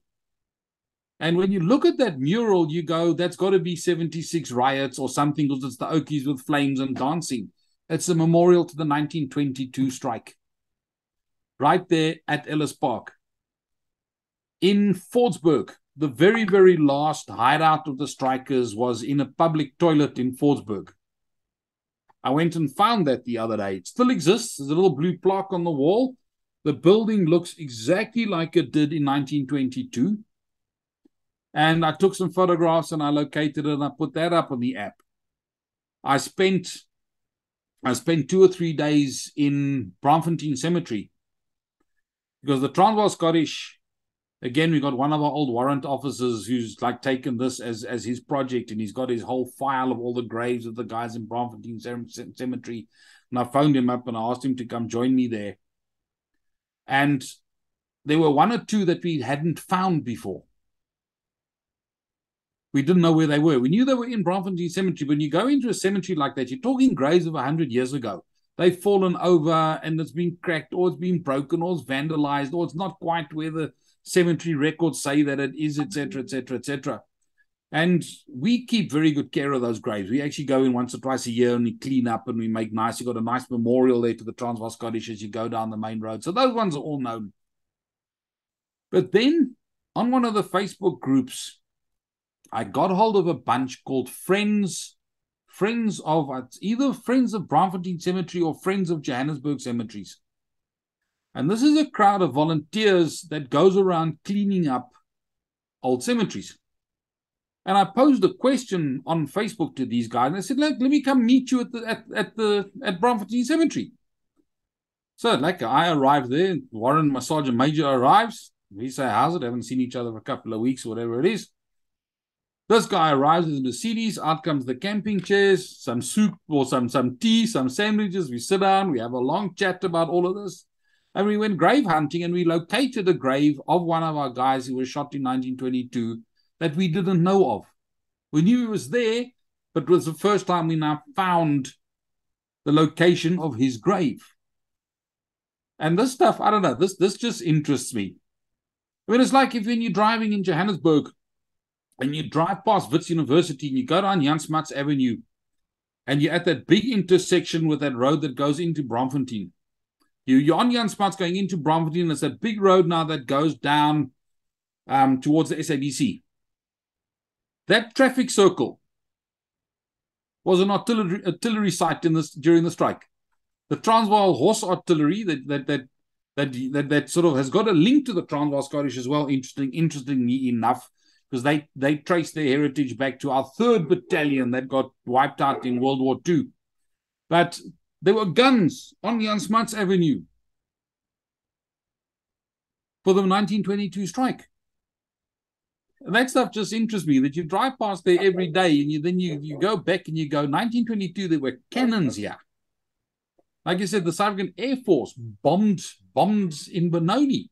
And when you look at that mural, you go, that's got to be 76 riots or something because it's the Okies with flames and dancing. It's a memorial to the 1922 strike right there at Ellis Park. In Fordsburg, the very, very last hideout of the strikers was in a public toilet in Fordsburg. I went and found that the other day. It still exists. There's a little blue plaque on the wall. The building looks exactly like it did in 1922. And I took some photographs and I located it and I put that up on the app. I spent I spent two or three days in Braamfontein Cemetery because the Transvaal Scottish, again, we got one of our old warrant officers who's like taken this as as his project, and he's got his whole file of all the graves of the guys in Braamfontein Cemetery. And I phoned him up and I asked him to come join me there. And there were one or two that we hadn't found before. We didn't know where they were. We knew they were in Braamfontein Cemetery. When you go into a cemetery like that, you're talking graves of 100 years ago they've fallen over and it's been cracked or it's been broken or it's vandalized or it's not quite where the cemetery records say that it is, etc., etc., etc. And we keep very good care of those graves. We actually go in once or twice a year and we clean up and we make nice. You've got a nice memorial there to the Transvaal Scottish as you go down the main road. So those ones are all known. But then on one of the Facebook groups, I got hold of a bunch called Friends Friends of uh, either Friends of Braamfontein Cemetery or Friends of Johannesburg Cemeteries. And this is a crowd of volunteers that goes around cleaning up old cemeteries. And I posed a question on Facebook to these guys, and I said, "Look, let me come meet you at the at, at the at Braamfontein Cemetery." So, like, I arrived there. Warren, my sergeant major, arrives. We say, "How's it?" Haven't seen each other for a couple of weeks, or whatever it is. This guy arrives in the Mercedes. Out comes the camping chairs, some soup or some some tea, some sandwiches. We sit down. We have a long chat about all of this, and we went grave hunting. And we located a grave of one of our guys who was shot in 1922 that we didn't know of. We knew he was there, but it was the first time we now found the location of his grave. And this stuff, I don't know. This this just interests me. I mean, it's like if when you're driving in Johannesburg and you drive past Wits University and you go down Jan Smuts Avenue and you're at that big intersection with that road that goes into Braamfontein. You, you're on Jan Smuts going into Braamfontein. There's that big road now that goes down um, towards the SABC. That traffic circle was an artillery, artillery site in this during the strike. The Transvaal Horse Artillery that that that that that, that sort of has got a link to the Transvaal Scottish as well. Interesting, interestingly enough, because they they trace their heritage back to our third battalion that got wiped out in World War II. But there were guns on Jan Smuts Avenue for the 1922 strike. That stuff just interests me that you drive past there every day and you then you, you go back and you go 1922 there were cannons here. Like you said, the South African Air Force bombed bombed in Benoni.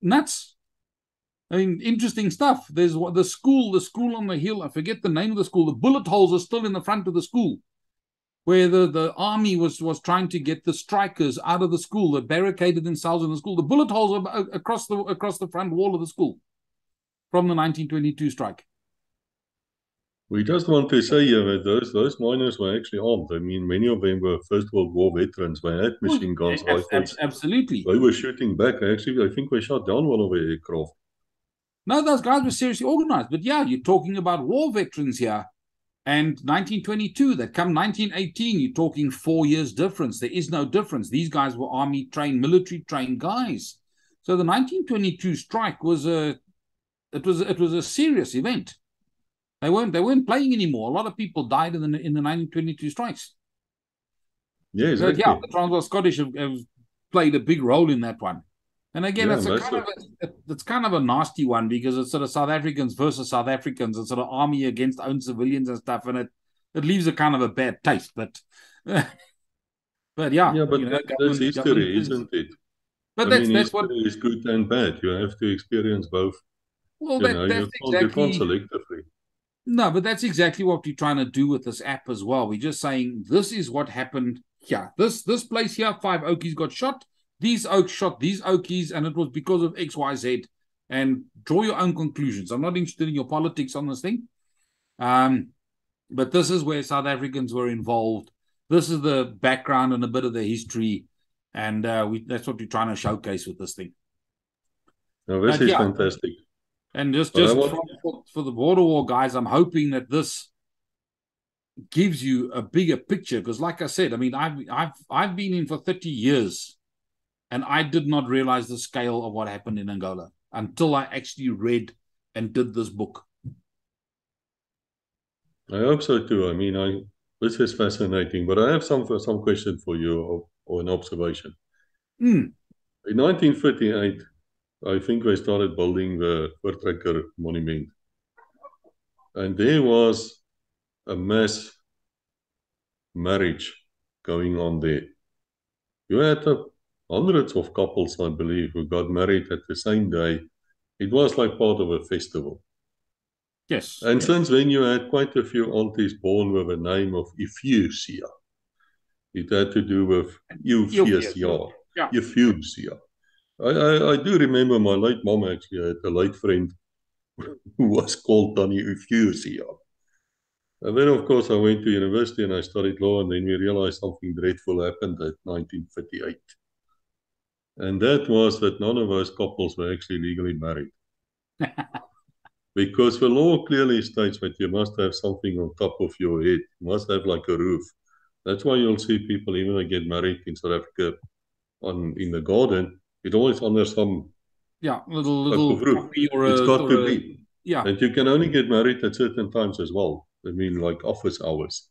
Nuts. I mean, interesting stuff. There's the school, the school on the hill. I forget the name of the school. The bullet holes are still in the front of the school, where the, the army was was trying to get the strikers out of the school. They barricaded themselves in the school. The bullet holes are uh, across the across the front wall of the school from the 1922 strike. We just want to say here that those those miners were actually armed. I mean, many of them were First World War veterans. They had machine guns, rifles. Absolutely. They were shooting back. Actually, I think we shot down one of the aircraft. No, those guys were seriously organized. But yeah, you're talking about war veterans here. And 1922, that come 1918, you're talking four years difference. There is no difference. These guys were army trained, military trained guys. So the 1922 strike was a it was it was a serious event. They weren't they weren't playing anymore. A lot of people died in the in the 1922 strikes. Yeah, exactly. yeah, the Transvaal Scottish have, have, played a big role in that one. And again, yeah, it's a kind of a, it's kind of a nasty one because it's sort of South Africans versus South Africans. It's sort of army against own civilians and stuff, and it it leaves a kind of a bad taste. But (laughs) but yeah, yeah, but you know, that, that's history, isn't it? But I that's mean, that's what is good and bad. You have to experience both. Well, you that, know, that's you exactly. You selectively. No, but that's exactly what we're trying to do with this app as well. We're just saying this is what happened here. This this place here, five Okies got shot. These oaks shot these Okies, and it was because of X, Y, Z. And draw your own conclusions. I'm not interested in your politics on this thing. Um, but this is where South Africans were involved. This is the background and a bit of the history, and uh, we, that's what we're trying to showcase with this thing. No, this but, is yeah, fantastic. And just just for, for the border war guys, I'm hoping that this gives you a bigger picture because, like I said, I mean, I've I've I've been in for 30 years, and I did not realize the scale of what happened in Angola until I actually read and did this book. I hope so too. I mean, I this is fascinating, but I have some some question for you or, or an observation. Mm. In 1938, I think we started building the Voortrekker monument. And there was a mass marriage going on there. You had uh, hundreds of couples, I believe, who got married at the same day. It was like part of a festival. Yes. And yes. since then, you had quite a few aunties born with the name of Eeufesia. It had to do with Eeufesia. Yeah. I, I, I do remember my late mom actually had a late friend (laughs) who was called Tony Eeufesia. And then, of course, I went to university and I studied law, and then we realized something dreadful happened at 1938. And that was that none of those couples were actually legally married. (laughs) because the law clearly states that you must have something on top of your head, you must have like a roof. That's why you'll see people, even they get married in South Africa on in the garden, it always under some yeah little little roof. it's got to a, be yeah and you can only get married at certain times as well i mean like office hours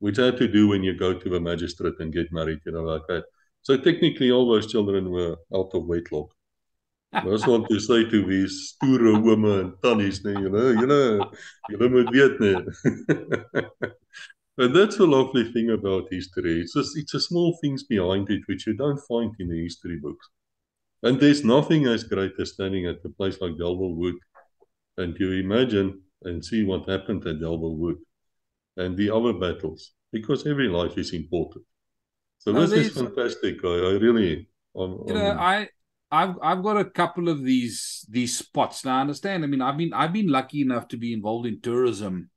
which had to do when you go to the magistrate and get married you know like that so technically all those children were out of wedlock (laughs) I just want to say to these stoere women and tannies, nee, you know, you know, julle moet weet nee. But that's a lovely thing about history. It's just it's a small things behind it which you don't find in the history books. And there's nothing as great as standing at a place like Delville Wood and you imagine and see what happened at Delville Wood and the other battles, because every life is important. So this is fantastic. I, I really, I'm, you know, I, I've I've got a couple of these these spots. Now I understand. I mean, I've been I've been lucky enough to be involved in tourism,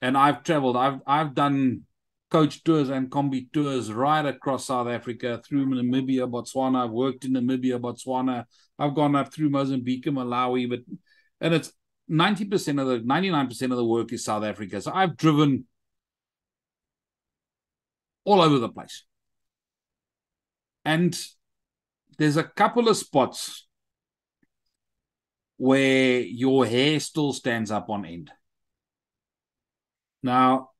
and I've traveled. I've I've done coach tours and combi tours right across South Africa, through Namibia, Botswana. I've worked in Namibia, Botswana. I've gone up through Mozambique Malawi, but and it's 90% of the 99% of the work is South Africa. So I've driven all over the place. And there's a couple of spots where your hair still stands up on end. Now,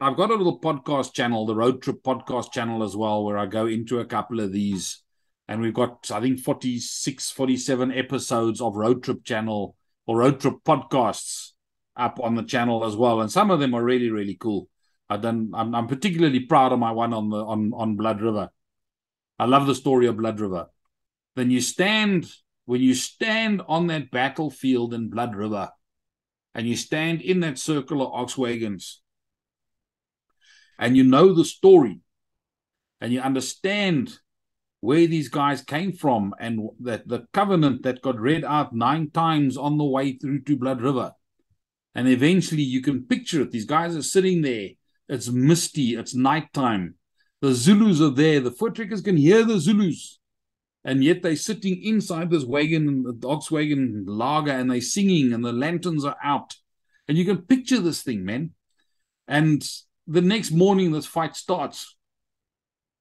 I've got a little podcast channel, the Road Trip Podcast channel as well, where I go into a couple of these. And we've got, I think, 46, 47 episodes of Road Trip channel or Road Trip podcasts up on the channel as well. And some of them are really, really cool. I done I'm, I'm particularly proud of my one on the on, on Blood River. I love the story of Blood River. Then you stand when you stand on that battlefield in Blood River and you stand in that circle of ox wagons and you know the story and you understand where these guys came from and that the covenant that got read out nine times on the way through to Blood River. And eventually you can picture it. These guys are sitting there. It's misty. It's nighttime. The Zulus are there. The Voortrekkers can hear the Zulus. And yet they're sitting inside this wagon, and the ox wagon lager, and they're singing, and the lanterns are out. And you can picture this thing, man. And the next morning this fight starts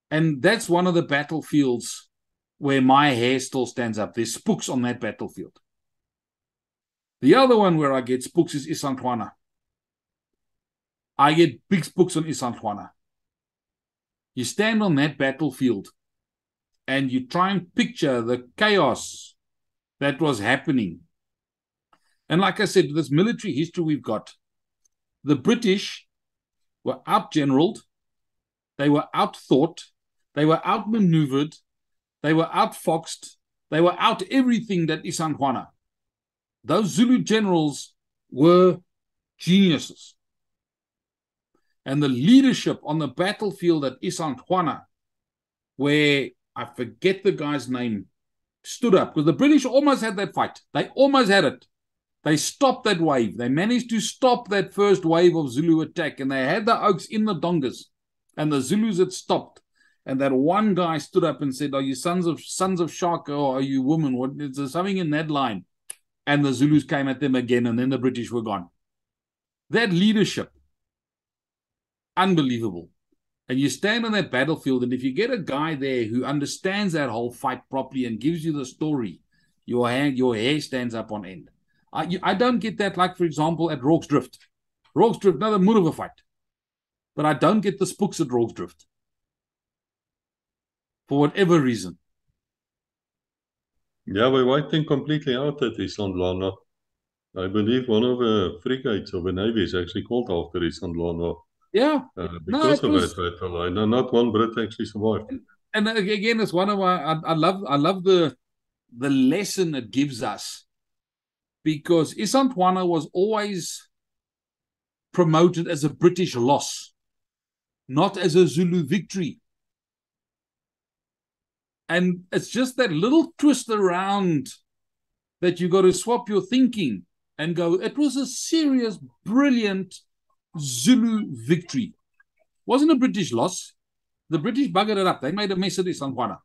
and that's one of the battlefields where my hair still stands up there's spooks on that battlefield the other one where i get spooks is isandlwana i get big spooks on isandlwana you stand on that battlefield and you try and picture the chaos that was happening and like i said this military history we've got the british were outgeneraled, they were outthought, they were outmaneuvered, they were outfoxed, they were out everything that Isandlwana. Those Zulu generals were geniuses. And the leadership on the battlefield at Isandlwana, where I forget the guy's name, stood up because the British almost had that fight. They almost had it. They stopped that wave. They managed to stop that first wave of Zulu attack, and they had the Oaks in the Dongas, and the Zulus had stopped. And that one guy stood up and said, "Are you sons of sons of Shaka, or are you women? What is there something in that line?" And the Zulus came at them again, and then the British were gone. That leadership, unbelievable. And you stand on that battlefield, and if you get a guy there who understands that whole fight properly and gives you the story, your hand, your hair stands up on end. I, I don't get that, like, for example, at Rorke's Drift. Rorke's Drift, another mood of a fight. But I don't get the spooks at Rorke's Drift. For whatever reason. Yeah, we're wiping completely out at Isandlwana. I believe one of the frigates of the Navy is actually called after Isandlwana. Yeah. Uh, because no, of was... that battle. And not one Brit actually survived. And, and again, it's one of my I, I love I love the the lesson it gives us because Isandlwana was always promoted as a British loss, not as a Zulu victory. And it's just that little twist around that you got to swap your thinking and go, it was a serious, brilliant Zulu victory. Wasn't a British loss. The British buggered it up. They made a mess of Isandlwana.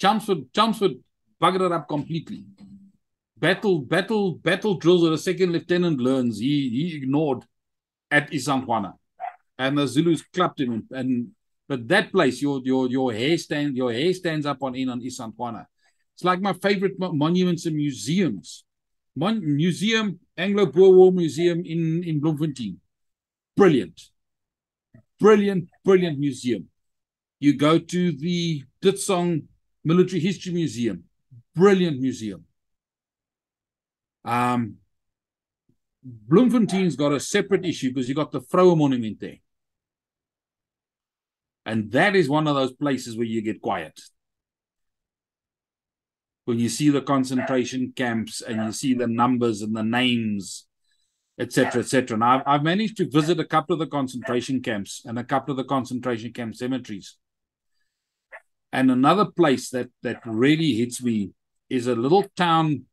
Chelmsford, Chelmsford buggered it up completely battle battle battle drills that a second lieutenant learns he he ignored at Isandlwana. And the Zulus clapped him and but that place your your your hair stand your hair stands up on in on Isandlwana. It's like my favorite mo- monuments and museums. Mon- museum Anglo Boer War Museum in in Bloemfontein. Brilliant. Brilliant, brilliant museum. You go to the Ditsong Military History Museum. Brilliant museum um, Bloemfontein's got a separate issue because you got the Vroue Monument there. And that is one of those places where you get quiet. When you see the concentration camps and you see the numbers and the names, etc., etc. And I've, I've managed to visit a couple of the concentration camps and a couple of the concentration camp cemeteries. And another place that that really hits me is a little town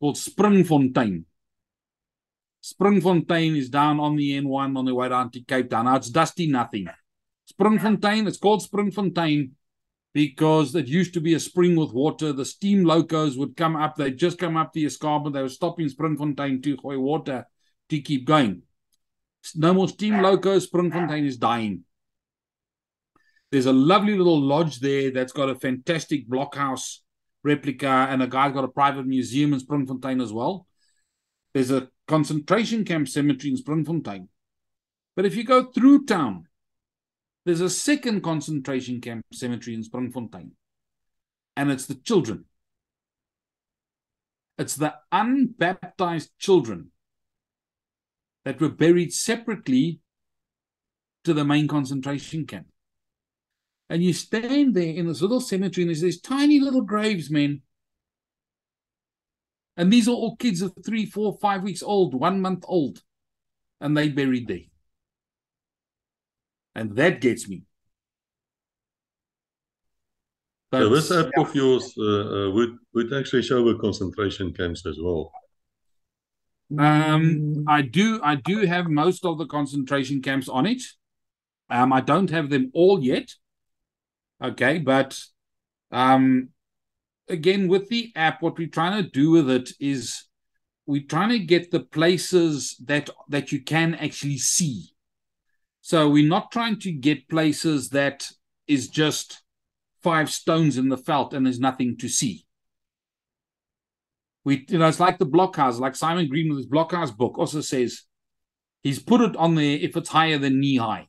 called Springfontein. Springfontein is down on the N1 on the way down to Cape Town. Now it's dusty nothing. Springfontein, it's called Springfontein because it used to be a spring with water. The steam locos would come up. They'd just come up the escarpment. They were stopping Springfontein to hoy water to keep going. No more steam locos. Springfontein is dying. There's a lovely little lodge there that's got a fantastic blockhouse replica, and a guy's got a private museum in Springfontein as well. There's a concentration camp cemetery in Springfontein. But if you go through town, there's a second concentration camp cemetery in Springfontein, and it's the children. It's the unbaptized children that were buried separately to the main concentration camp. And you stand there in this little cemetery, and there's these tiny little graves, man. And these are all kids of three, four, five weeks old, one month old, and they buried there. And that gets me. But, so this app yeah. of yours uh, uh, would would actually show the concentration camps as well. Um, I do. I do have most of the concentration camps on it. Um, I don't have them all yet. Okay, but um, again, with the app, what we're trying to do with it is we're trying to get the places that that you can actually see. So we're not trying to get places that is just five stones in the veld and there's nothing to see. We, you know, it's like the blockhouse, like Simon Green with his blockhouse book also says he's put it on there if it's higher than knee high.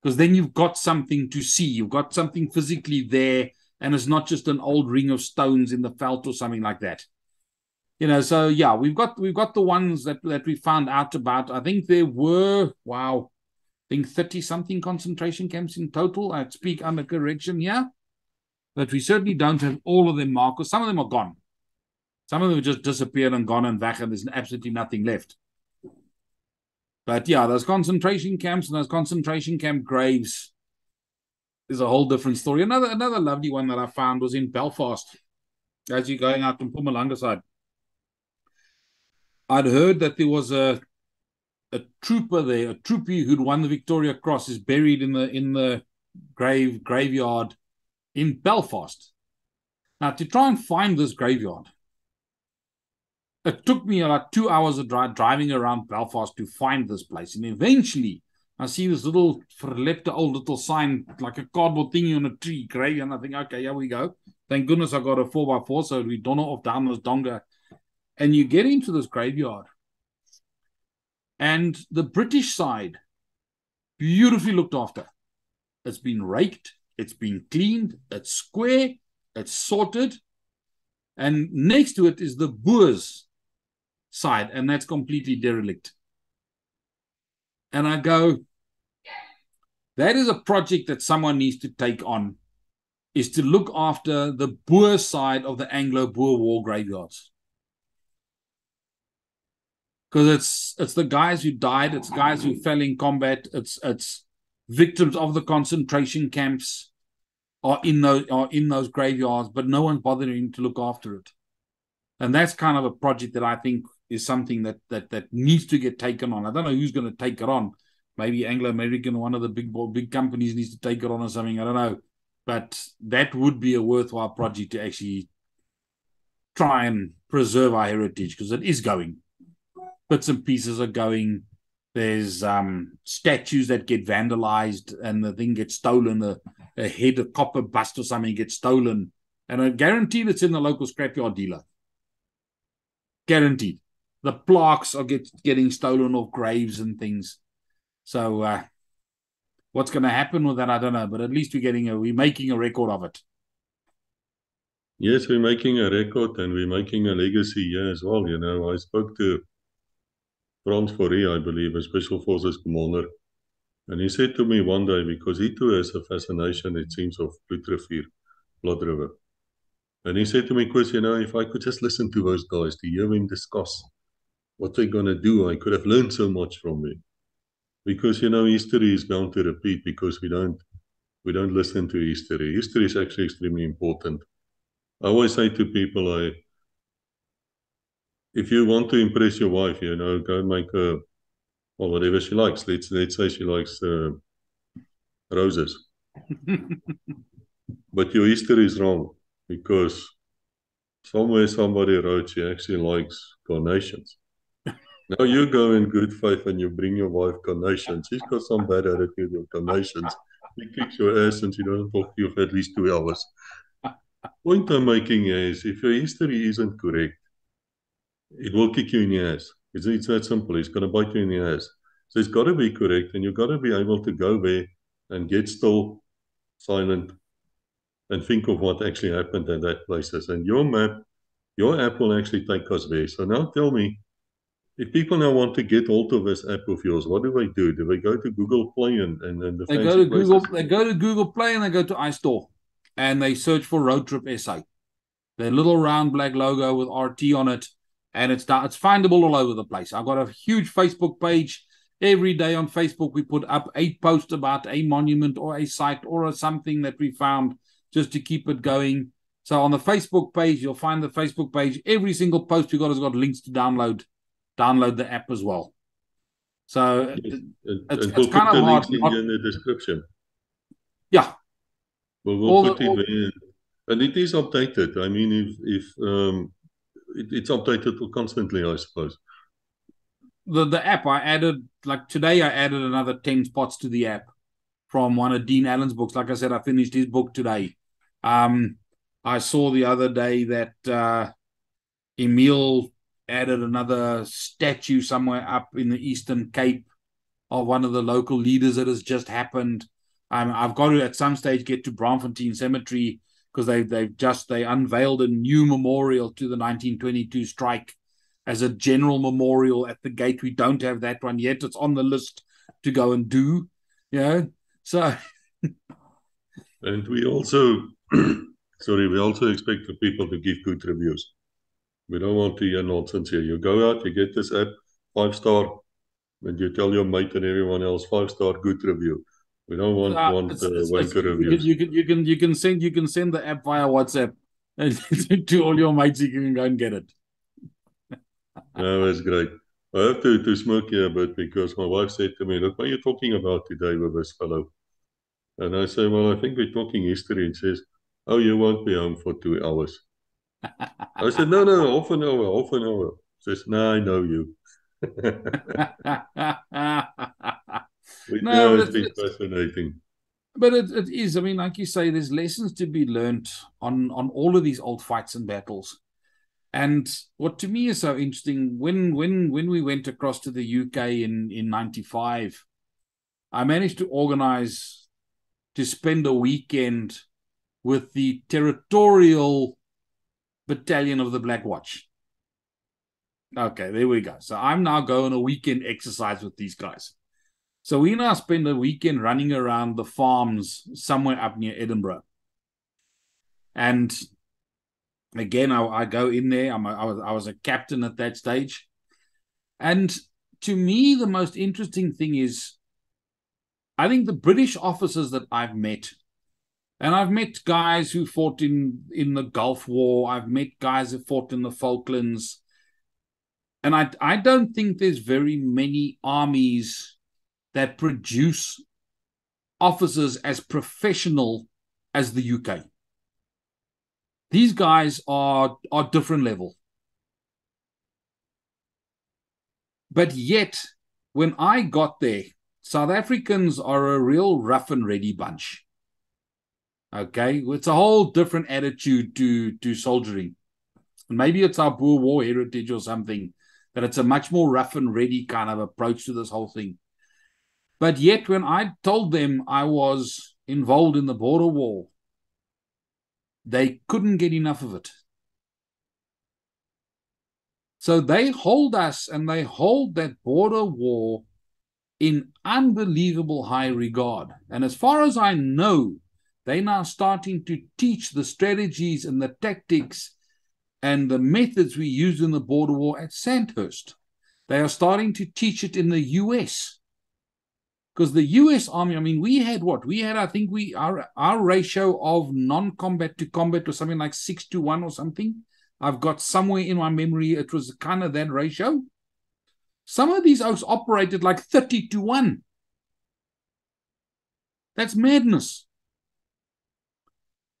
Because then you've got something to see. You've got something physically there, and it's not just an old ring of stones in the veld or something like that. You know, so yeah, we've got we've got the ones that that we found out about. I think there were wow, I think 30 something concentration camps in total. I'd speak under correction here but we certainly don't have all of them marked some of them are gone. Some of them just disappeared and gone and back, and there's absolutely nothing left. But yeah, those concentration camps and those concentration camp graves is a whole different story. Another another lovely one that I found was in Belfast, as you're going out to Mpumalanga side. I'd heard that there was a a trooper there, a troopie who'd won the Victoria Cross, is buried in the in the grave graveyard in Belfast. Now, to try and find this graveyard, it took me about two hours of driving around Belfast to find this place. And eventually, I see this little verlepte old little sign, like a cardboard thingy on a tree, grave. And I think, okay, here we go. Thank goodness I got a 4x4, so we don't off down this donga. And you get into this graveyard. And the British side, beautifully looked after. It's been raked, it's been cleaned, it's square, it's sorted. And next to it is the Boers side, and that's completely derelict. And I go, that is a project that someone needs to take on, is to look after the Boer side of the Anglo-Boer war graveyards. Because it's it's the guys who died, it's guys who fell in combat, it's it's victims of the concentration camps are in those are in those graveyards, but no one's bothering to look after it. And that's kind of a project that I think is something that that that needs to get taken on. I don't know who's going to take it on. Maybe Anglo American, one of the big big companies, needs to take it on or something. I don't know, but that would be a worthwhile project to actually try and preserve our heritage because it is going. Bits and pieces are going. There's um, statues that get vandalized and the thing gets stolen. A, a head a copper bust or something gets stolen. And I guarantee it's in the local scrapyard dealer. Guaranteed. The plaques are get, getting stolen off graves and things. So uh, what's going to happen with that, I don't know. But at least we're getting a, we're making a record of it. Yes, we're making a record and we're making a legacy here as well. You know, I spoke to Frans Fourie, I believe, a Special Forces commander. And he said to me one day, because he too has a fascination, it seems, of Blood River. And he said to me, Chris, you know, if I could just listen to those guys, to hear them discuss what they're going to do, I could have learned so much from them. Because, you know, history is bound to repeat because we don't we don't listen to history. History is actually extremely important. I always say to people, I if you want to impress your wife, you know, go make her or whatever she likes. Let's let's say she likes uh, roses, (laughs) but your history is wrong because somewhere somebody wrote she actually likes carnations. (laughs) now you go in good faith and you bring your wife carnations. She's got some bad attitude with carnations. She kicks your ass and she doesn't talk to you for at least two hours. point I'm making is if your history isn't correct, it will kick you in the ass. It's, it's that simple. It's going to bite you in the ass. So it's got to be correct, and you've got to be able to go there and get still, silent, and think of what actually happened at that places. And your map, your app will actually take us there. So now tell me, if people now want to get hold of this app of yours, what do they do? Do they go to Google Play and, and, and the they go to places? Google they go to Google Play and they go to iStore and they search for Road Trip SA. The little round black logo with RT on it, and it's it's findable all over the place. I've got a huge Facebook page. Every day on Facebook, we put up a post about a monument or a site or a something that we found just to keep it going. So on the Facebook page, you'll find the Facebook page. Every single post we got has got links to download download the app as well. So yes. and, it's, and we'll it's kind of hard. in the description. Yeah. Well, we'll put the, it in. And it is updated. I mean, if if um, it, it's updated constantly, I suppose. The the app I added like today, I added another ten spots to the app from one of Dean Allen's books. Like I said, I finished his book today. Um, I saw the other day that uh, Emil added another statue somewhere up in the Eastern Cape of one of the local leaders that has just happened. Um, I've got to at some stage get to Braamfontein Cemetery because they they've just they unveiled a new memorial to the 1922 strike as a general memorial at the gate. We don't have that one yet. It's on the list to go and do. You know, so. (laughs) and we also, (clears throat) sorry, we also expect the people to give good reviews. We don't want to hear nonsense here. You go out, you get this app, five star, and you tell your mate and everyone else five star good review. We don't want uh, want it's, uh, it's, reviews. You can, you can you can send you can send the app via WhatsApp (laughs) to all your mates. You can go and get it. (laughs) no, that's great. I have to, to smoke here a bit because my wife said to me, Look, what are you talking about today with this fellow? And I say, Well, I think we're talking history. And says, Oh, you won't be home for two hours. (laughs) I said, no, no, half an hour, half an hour. She says, no, I know you. No, it's been fascinating. But it, it is. I mean, like you say, there's lessons to be learned on on all of these old fights and battles. And what to me is so interesting, when when when we went across to the UK in in '95, I managed to organize to spend a weekend with the territorial battalion of the Black Watch. Okay, there we go. So I'm now going a weekend exercise with these guys. So we now spend a weekend running around the farms somewhere up near Edinburgh. And again, I, I go in there. I'm a, I was I was a captain at that stage, and to me, the most interesting thing is, I think the British officers that I've met and I've met guys who fought in in the Gulf War. I've met guys who fought in the Falklands. And I I don't think there's very many armies that produce officers as professional as the UK. These guys are are different level. But yet, when I got there, South Africans are a real rough and ready bunch Okay, it's a whole different attitude to to soldiering. Maybe it's our Boer War heritage or something that it's a much more rough and ready kind of approach to this whole thing. But yet, when I told them I was involved in the border war, they couldn't get enough of it. So they hold us and they hold that border war in unbelievable high regard. And as far as I know, they're now starting to teach the strategies and the tactics and the methods we used in the border war at Sandhurst. They are starting to teach it in the US. Because the US Army, I mean, we had what? We had, I think, we our our ratio of non-combat to combat was something like six to one or something. I've got somewhere in my memory it was kind of that ratio. Some of these oaks operated like 30 to 1. That's madness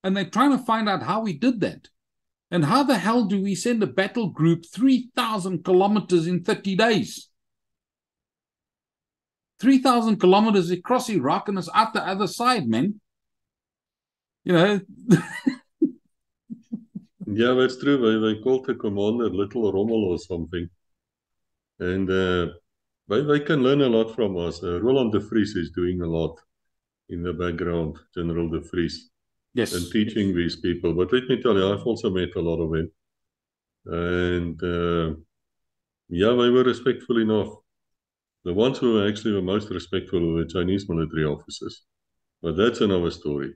and they're trying to find out how we did that. And how the hell do we send a battle group 3,000 kilometers in 30 days? 3,000 kilometers across Iraq and it's out the other side, man. You know, (laughs) Yeah, that's true. They, they called the commander Little Rommel or something. And uh, they, they can learn a lot from us. Uh, Roland de Vries is doing a lot in the background, General de Vries, Yes. and teaching these people. But let me tell you, I've also met a lot of them. And uh, yeah, they were respectful enough. The ones who were actually the most respectful were the Chinese military officers. But that's another story.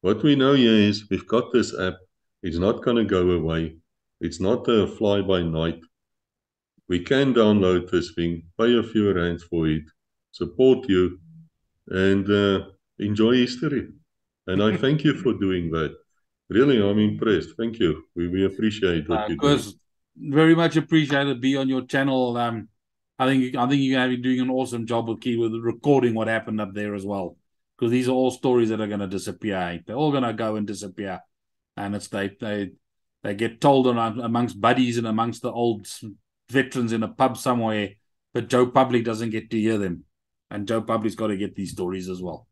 What we know here is we've got this app. It's not going to go away. It's not a fly by night. We can download this thing, pay a few rands for it, support you, and uh, enjoy history. And I thank you for doing that. Really, I'm impressed. Thank you. We, we appreciate what Uh, you do. very much appreciated. Be on your channel. Um, I think I think you're going to be doing an awesome job with Key with recording what happened up there as well. Because these are all stories that are going to disappear. eh? They're all going to go and disappear, and it's they they they get told among- amongst buddies and amongst the old veterans in a pub somewhere. But Joe Public doesn't get to hear them, and Joe Public's got to get these stories as well.